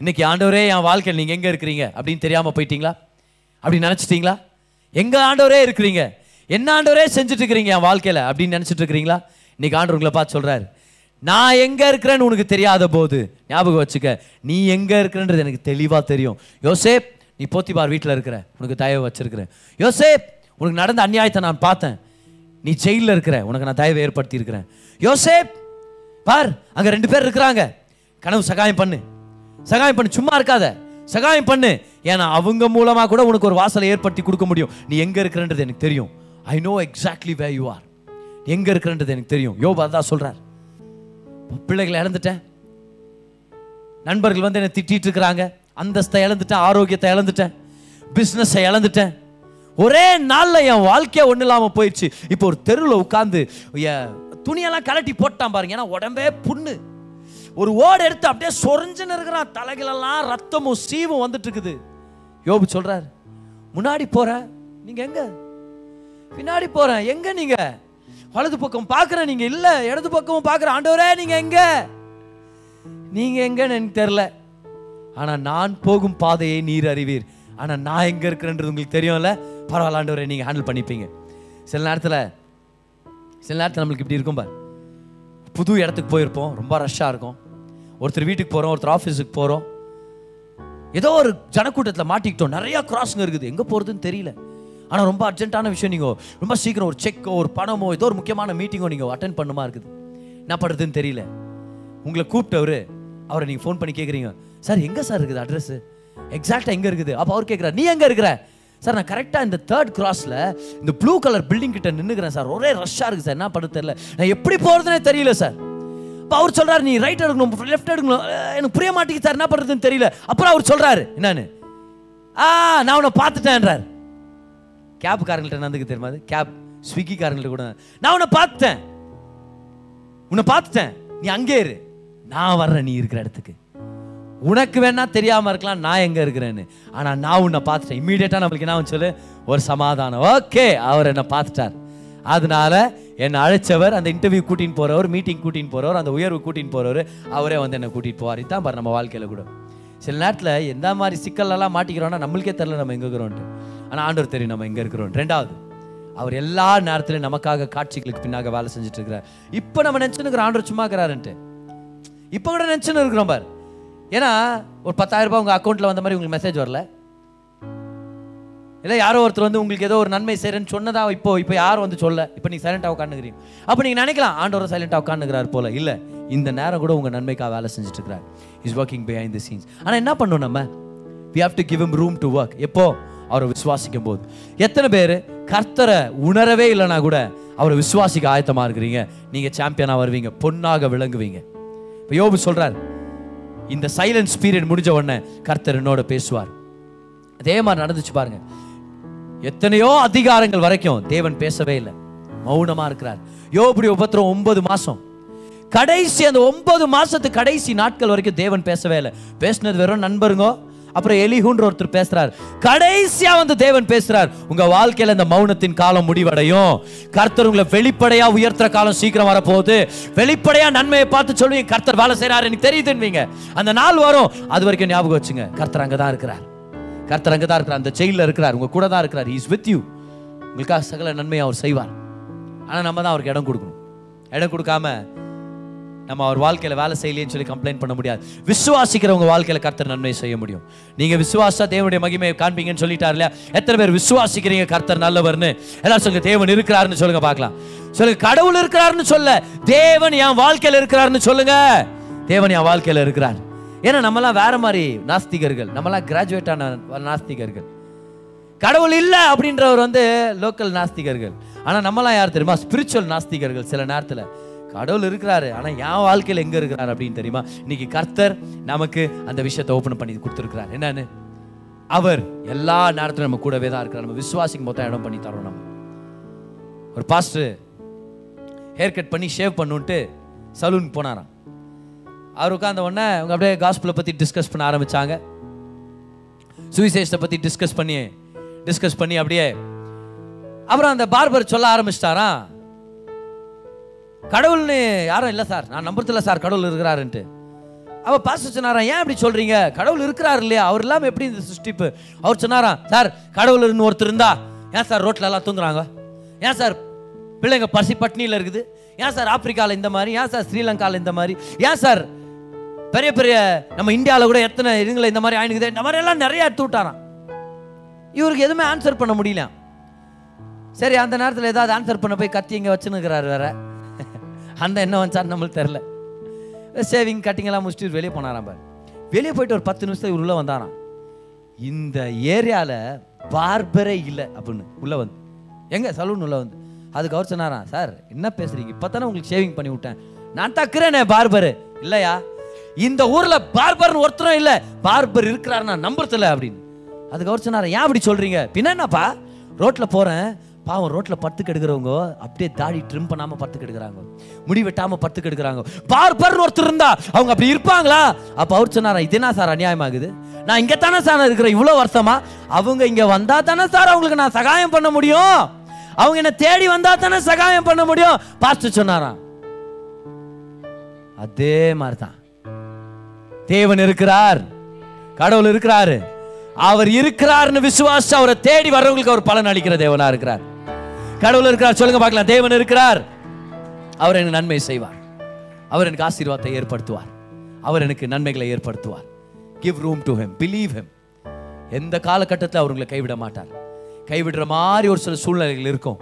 இன்றைக்கி ஆண்டவரே என் வாழ்க்கையில் நீங்கள் எங்கே இருக்கிறீங்க? அப்படின்னு தெரியாமல் போயிட்டீங்களா? அப்படின்னு நினச்சிட்டிங்களா? எங்கே ஆண்டவரே இருக்கிறீங்க? என்ன ஆண்டவரே செஞ்சுட்டு இருக்கிறீங்க என் வாழ்க்கையில்? அப்படின்னு நினச்சிட்டு இருக்கிறீங்களா இன்றைக்கி ஆண்டவர் உங்களை பார்த்து சொல்கிறார் நான் எங்கே இருக்கிறேன்னு உனக்கு தெரியாத போது ஞாபகம் வச்சுக்க நீ எங்கே இருக்கிறன்றது எனக்கு தெளிவாக தெரியும். யோசேப் நீ போத்திபார் வீட்டில் இருக்கிற உனக்கு தயவு வச்சிருக்கிறேன். யோசேப் உனக்கு நடந்த அநியாயத்தை நான் பார்த்தேன். நீ ஜெயிலில் இருக்கிற உனக்கு நான் தயவை ஏற்படுத்தி இருக்கிறேன் யோசேப் பார் அங்கே ரெண்டு பேர் இருக்கிறாங்க. கனவு சகாயம் பண்ணு. சகாயம் பண்ணு சும்மா இருக்காத. சகாயம் பண்ணு. ஏன்னா அவங்க மூலமாக கூட உனக்கு ஒரு வாசலை ஏற்படுத்தி கொடுக்க முடியும். நீ எங்கே இருக்கிறன்றது எனக்கு தெரியும். I know exactly where you are எங்கே இருக்கிறன்றது எனக்கு தெரியும். யோபா தான் சொல்கிறார் பிள்ளைகளை இழந்துட்டேன். நண்பர்கள் வந்து என்னை திட்டிகிட்டு இருக்கிறாங்க. அந்தஸ்தை இழந்துட்டேன் ஆரோக்கியத்தை இழந்துட்டேன் பிஸ்னஸை இழந்துட்டேன். ஒரே நாளில் என் வாழ்க்கையே ஒன்றும் இல்லாமல் போயிடுச்சு. இப்போ ஒரு தெருவில் உட்காந்து துணியெல்லாம் கலட்டி போட்டான் பாருங்க. ஏன்னா உடம்பே புண்ணு. ஒரு ஓடு எடுத்து அப்படியே சொரிஞ்சுன்னு இருக்கிறான். தலைகளெல்லாம் ரத்தமும் சீவும் வந்துட்டு இருக்குது. யோபு சொல்கிறார் முன்னாடி போகிறேன் நீங்கள் எங்கே? பின்னாடி போகிறேன் எங்கே நீங்கள் வலது பக்கம் பார்க்குறேன். நீங்கள் இல்லை இடது பக்கமும் பார்க்குறேன். ஆண்டவரே நீங்கள் எங்கே? நீங்கள் எங்கன்னு எனக்கு தெரில ஆனால் நான் போகும் பாதையை நீர் அறிவீர். ஆனால் நான் எங்கே இருக்கிறேன்றது உங்களுக்கு தெரியும்ல? பரவாயில்லாண்டவரை நீங்கள் ஹேண்டில் பண்ணிப்பீங்க. சில நேரத்தில் சில நேரத்தில் நம்மளுக்கு இப்படி இருக்கும் பார். புது இடத்துக்கு போயிருப்போம் ரொம்ப ரஷ்ஷாக இருக்கும். ஒருத்தர் வீட்டுக்கு போகிறோம் ஒருத்தர் ஆஃபீஸுக்கு போகிறோம் ஏதோ ஒரு ஜனக்கூட்டத்தில் மாட்டிக்கிட்டோம். நிறையா கிராஸுங்க இருக்குது. எங்கே போகிறதுன்னு தெரியல. ஆனால் ரொம்ப அர்ஜென்ட்டான விஷயம் நீங்கள் ரொம்ப சீக்கிரம் ஒரு செக்கோ ஒரு பணமோ ஏதோ ஒரு முக்கியமான மீட்டிங்கோ நீங்கள் அட்டன் பண்ணுமா இருக்குது. என்ன பண்ணுறதுன்னு தெரியல. உங்களை கூப்பிட்டவர் அவரை நீங்கள் ஃபோன் பண்ணி கேட்குறீங்க சார் எங்கே சார் இருக்குது அட்ரஸ் எக்ஸாக்டாக எங்கே இருக்குது? அப்போ அவர் கேட்குறாரு நீ எங்கே இருக்கிற? சார் நான் கரெக்டாக இந்த தேர்ட் கிராஸில் இந்த ப்ளூ கலர் பில்டிங் கிட்ட நின்றுக்கிறேன் சார். ஒரே ரஷ்ஷாக இருக்குது சார். என்ன பண்ண தெரியல. நான் எப்படி போகிறதுனே தெரியல சார். அப்போ அவர் சொல்கிறார் நீ ரைட் எடுக்கணும் லெஃப்ட் எடுக்கணும். எனக்கு புரிய மாட்டேங்குது சார். என்ன பண்ணுறதுன்னு தெரியல. அப்புறம் அவர் சொல்கிறாரு என்னன்னு? ஆ நான் உன்னை பார்த்துட்டேன்றார். கேப்காரங்கள்ட்ட நடந்துக்க நந்துக்கு தெரியுமா அது? கேப் ஸ்விக்கிக்காரங்கள்ட்ட கூட. நான் உன்னை பார்த்துட்டேன். உன்னை பார்த்துட்டேன். நீ அங்கே இரு. நான் வர்றேன் நீ இருக்கிற இடத்துக்கு. உனக்கு வேணா தெரியாம இருக்கலாம் நான் எங்க இருக்கிறேன்னு. ஆனா நான் உன்னை பார்த்துட்டேன். இம்மீடியட்டா நம்மளுக்கு என்ன சொல்லு? ஒரு சமாதானம். ஓகே அவர் என்னை பார்த்துட்டார். அதனால என்னை அழைச்சவர் அந்த இன்டர்வியூ கூட்டின்னு போறவர் மீட்டிங் கூட்டின்னு போறவர் அந்த உயர்வு கூட்டின்னு போறவர் அவரே வந்து என்னை கூட்டிட்டு போவார். தான் பாரு நம்ம வாழ்க்கையில கூட. சில நேரத்தில் எந்த மாதிரி சிக்கல்லாம் மாட்டிக்கிறோம்னா நம்மளுக்கே தெரில நம்ம எங்க இருக்கிறோன்ட்டு. ஆனால் ஆண்டவர் தெரியும் நம்ம எங்கே இருக்கிறோம் ரெண்டாவது அவர் எல்லா நேரத்துலையும் நமக்காக காட்சிகளுக்கு பின்னாக வேலை செஞ்சுட்டு இருக்கிறார். இப்போ நம்ம நினச்சுன்னு ஆண்டவர் சும்மா இருக்கிறாருன்ட்டு. இப்போ கூட நினச்சுன்னு இருக்கிறோம் பார். ஏன்னா ஒரு பத்தாயிரம் ரூபாய் உங்கள் அக்கௌண்ட்டில் வந்த மாதிரி உங்களுக்கு மெசேஜ் வரல. இல்லை யாரோ ஒருத்தர் வந்து உங்களுக்கு ஏதோ ஒரு நன்மை செய்கிறேன்னு சொன்னதா இப்போ இப்போ யாரும் வந்து சொல்ல? இப்போ நீங்கள் சைலண்டாக உட்காந்துக்கிறீங்க அப்போ நீங்கள் நினைக்கலாம் ஆண்டவர் சைலண்டாக உட்காந்துக்கிறார் போல. இல்லை இந்த நேரம் கூட உங்கள் நன்மைக்காக வேலை செஞ்சுட்டு இருக்கிறார் is working behind the scenes ஆனால் என்ன பண்ணணும் நம்ம? We have to give him room to work எப்போ? அவரை விசுவாசிக்கும் போது. எத்தனை பேர் கர்த்தரை உணரவே இல்லைனா கூட அவரை விசுவாசிக்க ஆயத்தமாக இருக்கிறீங்க. நீங்கள் சாம்பியனாக வருவீங்க பொண்ணாக விளங்குவீங்க. இப்போ யோபு சொல்கிறார் இந்த சைலன்ஸ் பீரியட் முடிஞ்ச உடனே கர்த்தர் என்னோட பேசுவார். அதே மாதிரி நடந்துச்சு பாருங்க. எத்தனையோ அதிகாரங்கள் வரைக்கும் தேவன் பேசவே இல்லை. மௌனமா இருக்கிறார். யோபுடைய உபத்திரம் ஒன்பது மாசம். கடைசி அந்த ஒன்பது மாசத்து கடைசி நாட்கள் வரைக்கும் தேவன் பேசவே இல்லை. பேசினது வெறும் நண்பருங்க அப்புறம் எலிஹுன்ற ஒருத்தர் பேசுறார். கடைசியா வந்து தேவன் பேசுறார் உங்க வாழ்க்கையில இந்த மௌனத்தின் காலம் முடிவடையும். கர்த்தர் உங்களை வெளிப்படையா உயர்த்துற காலம் சீக்கிரம் வரப்போகுது. வெளிப்படையா நன்மையை பார்த்து சொல்லுவீங்க கர்த்தர் வேலை செய்யறாரு எனக்கு தெரியுதுன்னுவீங்க அந்த நாள் வரும். அது வரைக்கும் ஞாபகம் வச்சுங்க. கர்த்தர் அங்கதான் இருக்கிறார். கர்த்தர் அங்கே தான் இருக்கிறார். அந்த ஜெயிலில் இருக்கிறார். உங்க கூட தான் இருக்கிறார். இஸ் வித் யூ உங்களுக்காக சகல நன்மையை அவர் செய்வார். ஆனால் நம்ம தான் அவருக்கு இடம் கொடுக்கணும். இடம் கொடுக்காம நம்ம அவர் வாழ்க்கையில் வேலை செய்யலன்னு சொல்லி கம்ப்ளைண்ட் பண்ண முடியாது. விசுவாசிக்கிறவங்க வாழ்க்கையில் கர்த்தர் நன்மை செய்ய முடியும். நீங்கள் விசுவாசா தேவனுடைய மகிமையை காண்பீங்கன்னு சொல்லிட்டார் இல்லையா? எத்தனை பேர் விசுவாசிக்கிறீங்க கர்த்தர் நல்லவர்னு? எல்லாரும் சொல்லுங்க தேவன் இருக்கிறாருன்னு சொல்லுங்க பார்க்கலாம். சொல்லுங்க கடவுள் இருக்கிறாருன்னு சொல்ல. தேவன் என் வாழ்க்கையில் இருக்கிறாருன்னு சொல்லுங்க. தேவன் என் வாழ்க்கையில் இருக்கிறார். ஏன்னா நம்மலாம் வேற மாதிரி நாஸ்திகர்கள். நம்மலாம் கிராஜுவேட் ஆன நாஸ்திகர்கள். கடவுள் இல்லை அப்படின்றவர் வந்து லோக்கல் நாஸ்திகர்கள். ஆனால் நம்மலாம் யார் தெரியுமா? ஸ்பிரிச்சுவல் நாஸ்திகர்கள் சில நேரத்தில். கடவுள் இருக்கிறாரு ஆனால் என் வாழ்க்கையில் எங்கே இருக்கிறார் அப்படின்னு தெரியுமா? இன்னைக்கு கர்த்தர் நமக்கு அந்த விஷயத்தை ஓப்பன் பண்ணி கொடுத்துருக்கிறார். என்னன்னு? அவர் எல்லா நேரத்திலும் நம்ம கூடவே தான் இருக்கிறார். நம்ம விசுவாசிக்கு மொத்தம் இடம் பண்ணி தரோம் நம்ம. ஒரு பாஸ்டர் ஹேர் கட் பண்ணி ஷேவ் பண்ணுன்ட்டு சலூனுக்கு போனாராம். அவர் உட்காந்த உடனே அவங்க அப்படியே காஸ்பிளை பற்றி டிஸ்கஸ் பண்ண ஆரம்பிச்சாங்க. சுவிசேஷத்தை பற்றி டிஸ்கஸ் பண்ணி டிஸ்கஸ் பண்ணி அப்படியே அப்புறம் அந்த பார்பர் சொல்ல ஆரம்பிச்சிட்டாராம். கடவுள்னு யாரும் இல்லை சார். நான் நம்புறதில்ல சார் கடவுள் இருக்கிறாருன்ட்டு. அவள் பாஸ்டர் சொன்னாராம் ஏன் இப்படி சொல்கிறீங்க கடவுள் இருக்கிறார் இல்லையா? அவர் இல்லாமல் எப்படி இந்த சிருஷ்டிப்பு? அவர் சொன்னாராம் சார் கடவுள் இருந்து ஒருத்தர் இருந்தா ஏன் சார் ரோட்டில் எல்லாம் தூங்குறாங்க? ஏன் சார் பிள்ளைங்க பசி பட்னியில் இருக்குது? ஏன் சார் ஆப்பிரிக்காவில் இந்த மாதிரி? ஏன் சார் ஸ்ரீலங்காவில் இந்த மாதிரி? ஏன் சார் பெரிய பெரிய நம்ம இந்தியாவில் கூட எத்தனை இதுங்களை இந்த மாதிரி ஆயினுக்குது? இந்த மாதிரி எல்லாம் நிறைய எடுத்து விட்டாராம். இவருக்கு எதுவுமே ஆன்சர் பண்ண முடியல. சரி அந்த நேரத்தில் ஏதாவது ஆன்சர் பண்ண போய் கத்தி இங்கே வச்சுன்னுக்கிறாரு வேற. அந்த என்ன வந்துச்சான்னு நம்மளுக்கு தெரில சேவிங் கட்டிங்கெல்லாம் முடிச்சுட்டு வெளியே போனாராம் பார். வெளியே போயிட்டு ஒரு பத்து நிமிஷத்தை இவர் உள்ளே வந்தாராம். இந்த ஏரியாவில் பார்பரே இல்லை அப்படின்னு உள்ளே வந்து. எங்கே? சலூன் உள்ளே வந்து. அதுக்கு அவர் சொன்னாராம் சார் என்ன பேசுறீங்க? இப்போ தானே உங்களுக்கு ஷேவிங் பண்ணி விட்டேன். நான் தக்குறேனே பார்பரு இல்லையா? இந்த ஊரில் பார்பர்னு ஒருத்தரும் இல்லை. பார்பர் இருக்கிறாரு நான் நம்புறதில்ல அப்படின்னு. அதுக்கு அவர் சொன்னார் ஏன் அப்படி சொல்கிறீங்க பின்ன என்னப்பா? ரோட்டில் போகிறேன் பாவம் ரோட்ல பத்து கெடுக்கிறவங்க அப்படியே தாடி ட்ரிம் பண்ணாம பத்து கெடுக்கிறாங்க. முடி வெட்டாம பத்து கெடுக்கிறாங்க. பார்பர் ஒருத்தர் இருந்தா அவங்க அப்படி இருப்பாங்களா? அப்ப அவர் சொன்னாரா இது என்ன சார் அநியாயமாகுது நான் இங்க தானே சார் இருக்கிறேன் இவ்வளவு வருஷமா? அவங்க இங்க வந்தா தானே சார் அவங்களுக்கு நான் சகாயம் பண்ண முடியும்? அவங்க என்ன தேடி வந்தா தானே சகாயம் பண்ண முடியும்? பாஸ்டர் சொன்னாராம் அதே மாதிரி தான் தேவன் இருக்கிறார். கடவுள் இருக்கிறாரு. அவர் இருக்கிறார்னு விசுவாசம் அவரை தேடி வர்றவங்களுக்கு அவர் பலன் அளிக்கிற தேவனா இருக்கிறார். கடவுள் இருக்கிறார். சொல்லுங்க பார்க்கலாம். தேவன் இருக்கிறார். அவர் எனக்கு நன்மை செய்வார். அவர் எனக்கு ஆசீர்வாதத்தை ஏற்படுத்துவார். அவர் எனக்கு நன்மைகளை ஏற்படுத்துவார். Give room to him believe him எந்த காலகட்டத்தில் அவர் உங்களை கைவிட மாட்டார். கைவிடுற மாதிரி ஒரு சில சூழ்நிலைகள் இருக்கும்.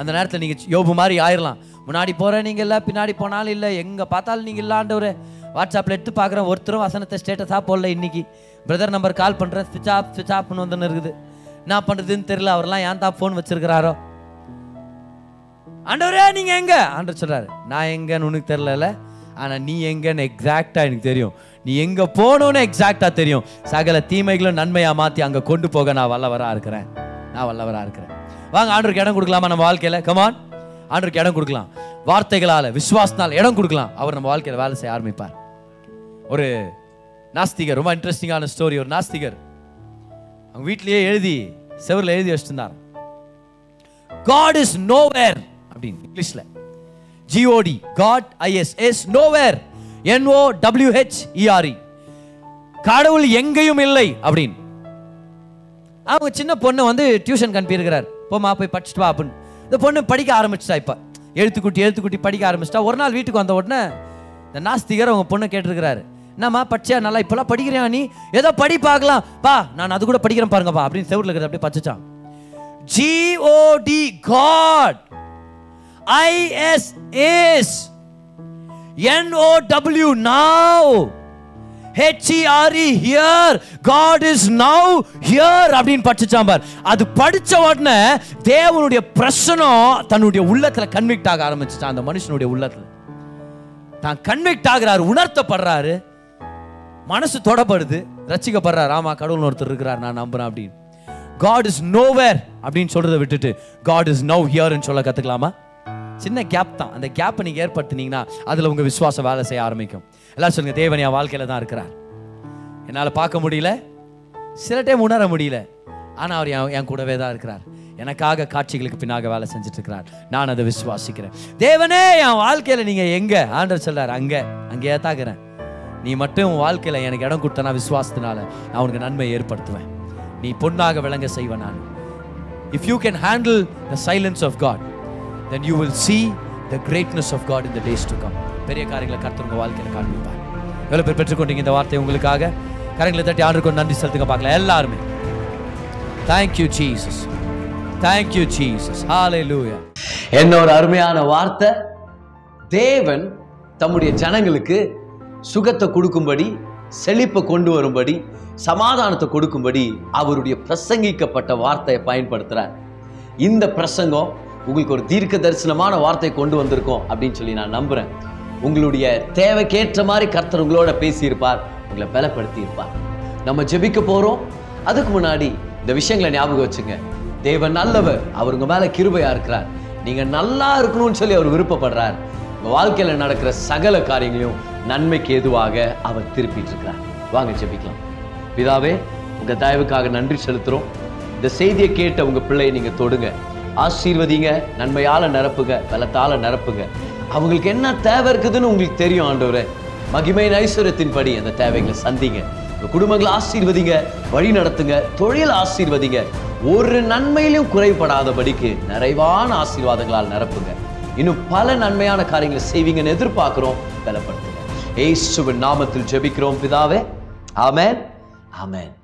அந்த நேரத்தில் நீங்கள் யோபு மாதிரி ஆயிரலாம். முன்னாடி போகிற நீங்கள் இல்லை பின்னாடி போனாலும் இல்லை எங்கே பார்த்தாலும் நீங்கள் இல்லாண்டவர். வாட்ஸ்அப்பில் எடுத்து பார்க்குறேன் ஒருத்தரும் வசனத்தை ஸ்டேட்டஸாக போடல இன்னைக்கு. பிரதர் நம்பர் கால் பண்ணுறேன் ஸ்விட்ச் ஆஃப் ஸ்விட்ச் ஆஃப்னு வந்துன்னு இருக்குது. என்ன பண்ணுறதுன்னு தெரியல அவர்லாம் ஏன் தான் ஃபோன் வச்சுருக்கிறாரோ? ஆண்டவரே நீங்கள் எங்கே? ஆண்டவர் சொல்கிறாரு நான் எங்கன்னு உனக்கு தெரியல ஆனால் நீ எங்கன்னு எக்ஸாக்டாக எனக்கு தெரியும். நீ எங்கே போகணும்னு எக்ஸாக்டாக தெரியும். சகல தீமைகளும் நன்மையாக மாற்றி அங்கே கொண்டு போக நான் வல்லவராக இருக்கிறேன். நான் வல்லவராக இருக்கிறேன். வாங்க ஆண்டருக்கு இடம் கொடுக்கலாமா நம்ம வாழ்க்கையில்? கமான் ஆண்டருக்கு இடம் கொடுக்கலாம். வார்த்தைகளால் விசுவாசனால் இடம் கொடுக்கலாம். அவர் நம்ம வாழ்க்கையில் வேலை செய்ய ஆரம்பிப்பார். ஒரு நாஸ்திகர் ரொம்ப இன்ட்ரெஸ்டிங்கான ஸ்டோரி ஒரு நாஸ்திகர் அவங்க வீட்லேயே எழுதி செவரில் எழுதி வச்சுருந்தார். காட் இஸ் நோவேர் அப்படின்னு இங்கிலீஷில். G O D God I S is nowhere N O W H E R E கடவுள் எங்கேயும் இல்லை அப்படின்னு. அவங்க சின்ன பொண்ணு வந்து டியூஷன் அனுப்பியிருக்கிறார் போமா போய் படிச்சுட்டு வா அப்படின்னு. இந்த பொண்ணு படிக்க ஆரம்பிச்சிட்டா இப்போ. எழுத்துக்குட்டி எழுத்துக்குட்டி படிக்க ஆரம்பிச்சிட்டா. ஒரு நாள் வீட்டுக்கு வந்த உடனே இந்த நாஸ்திகர் அவங்க பொண்ணை கேட்டிருக்கிறாரு. என்னம்மா படிச்சியா? நல்லா இப்போலாம் படிக்கிறியா நீ? ஏதோ படி பார்க்கலாம். பா நான் அது கூட படிக்கிறேன் பாருங்கப்பா அப்படின்னு செவுட்டில் இருக்கிறது அப்படியே பச்சிச்சான். G O D God I S is N-O-W. Now H-E-R-E here. God is now here அப்படின்னு படிச்சுச்சான் பார். அது படித்த உடனே தேவனுடைய பிரசனம் தன்னுடைய உள்ளத்தில் கன்விக்ட் ஆக ஆரம்பிச்சிட்டான் அந்த மனுஷனுடைய உள்ளத்தில். தான் கன்விக்ட் ஆகிறாரு உணர்த்தப்படுறாரு. மனசு தொடப்படுது. ரசிக்கப்படுறாரு. ஆமா கடவுள் ஒருத்தர் இருக்கிறார் நான் நம்புறேன் அப்படின்னு. காட் இஸ் நோவேர் அப்படின்னு சொல்றதை விட்டுட்டு காட் இஸ் நவ் ஹியர்னு சொல்ல கத்துக்கலாமா? சின்ன கேப் தான். அந்த கேப்பை நீங்கள் ஏற்படுத்தினீங்கன்னா அதில் உங்கள் விசுவாசம் வேலை செய்ய ஆரம்பிக்கும். எல்லாம் சொல்லுங்கள் தேவன் என் வாழ்க்கையில் தான் இருக்கிறார். என்னால் பார்க்க முடியல. சில டைம் உணர முடியல. ஆனால் அவர் என் என் கூடவே தான் இருக்கிறார். எனக்காக காட்சிகளுக்கு பின்னாக வேலை செஞ்சுட்டு இருக்கிறார் நான் அதை விசுவாசிக்கிறேன். தேவனே என் வாழ்க்கையில் நீங்கள் எங்கே? ஆண்டர் சொல்கிறார் அங்கே அங்கேயே தாக்குறேன் நீ மட்டும் உன் வாழ்க்கையில் எனக்கு இடம் கொடுத்தனா விசுவாசத்தினால நான் உனக்கு நன்மை ஏற்படுத்துவேன். நீ பொண்ணாக விளங்க செய்வேன் நான். If you can handle the silence of God then you will see the greatness of God in the days to come. பெரிய காரியங்களை கர்த்தர் உங்க வாழ்க்கையில காண்பிப்பார். எவ்வளவு பேர் பெற்றுக்கொண்டீங்க இந்த வார்த்தை உங்களுக்காக? கரங்களை தட்டி ஆண்டுக்கு நன்றி செலுத்துங்க பார்க்கலாம். எல்லாருமே. Thank you Jesus thank you Jesus ஹalleluya என்ன ஒரு அருமையான வார்த்தை. தேவன் தம்முடைய ஜனங்களுக்கு சுகத்தை கொடுக்கும்படி செழிப்பை கொண்டு வரும்படி சமாதானத்தை கொடுக்கும்படி அவருடைய பிரசங்கிக்கப்பட்ட வார்த்தையை பயன்படுத்துகிறார் இந்த பிரசங்கம் உங்களுக்கு ஒரு தீர்க்க தரிசனமான வார்த்தை கொண்டு வந்திருக்கோம் அப்படின்னு சொல்லி நான் நம்புறேன். உங்களுடைய தேவைக்கேற்ற மாதிரி கர்த்தர் உங்களோட பேசியிருப்பார் உங்களை பலப்படுத்தி இருப்பார் நம்ம ஜெபிக்க போறோம். அதுக்கு முன்னாடி இந்த விஷயங்களை ஞாபகம் வச்சுங்க. தேவன் நல்லவர் அவர் உங்க மேல கிருபையா இருக்கிறார். நீங்க நல்லா இருக்கணும்னு சொல்லி அவர் விருப்பப்படுறார். உங்க வாழ்க்கையில நடக்கிற சகல காரியங்களையும் நன்மைக்கு எதுவாக அவர் திருப்பிட்டு இருக்கிறார். வாங்க ஜெபிக்கலாம். பிதாவே உங்க தயவுக்காக நன்றி செலுத்துறோம். இந்த செய்தியை கேட்ட உங்க பிள்ளையை நீங்க தொடுங்க. ஆசீர்வதிங்க நன்மையால் நிரப்புங்க பலத்தால் நிரப்புங்க. அவங்களுக்கு என்ன தேவை இருக்குதுன்னு உங்களுக்கு தெரியும் ஆண்டவரே. மகிமையின் ஐஸ்வர்யத்தின்படி அந்த தேவைகளை சந்திங்க. குடும்பங்களை ஆசீர்வதிங்க வழி நடத்துங்க தொழில் ஆசீர்வதிங்க. ஒரு நன்மையிலும் குறைபடாதபடிக்கு நிறைவான ஆசீர்வாதங்களால் நிரப்புங்க. இன்னும் பல நன்மையான காரியங்களை செய்வீங்கன்னு எதிர்பார்க்குறோம் பலப்படுத்துங்க. ஏசுவின் நாமத்தில் ஜெபிக்கிறோம் பிதாவே. ஆமேன். ஆமேன்.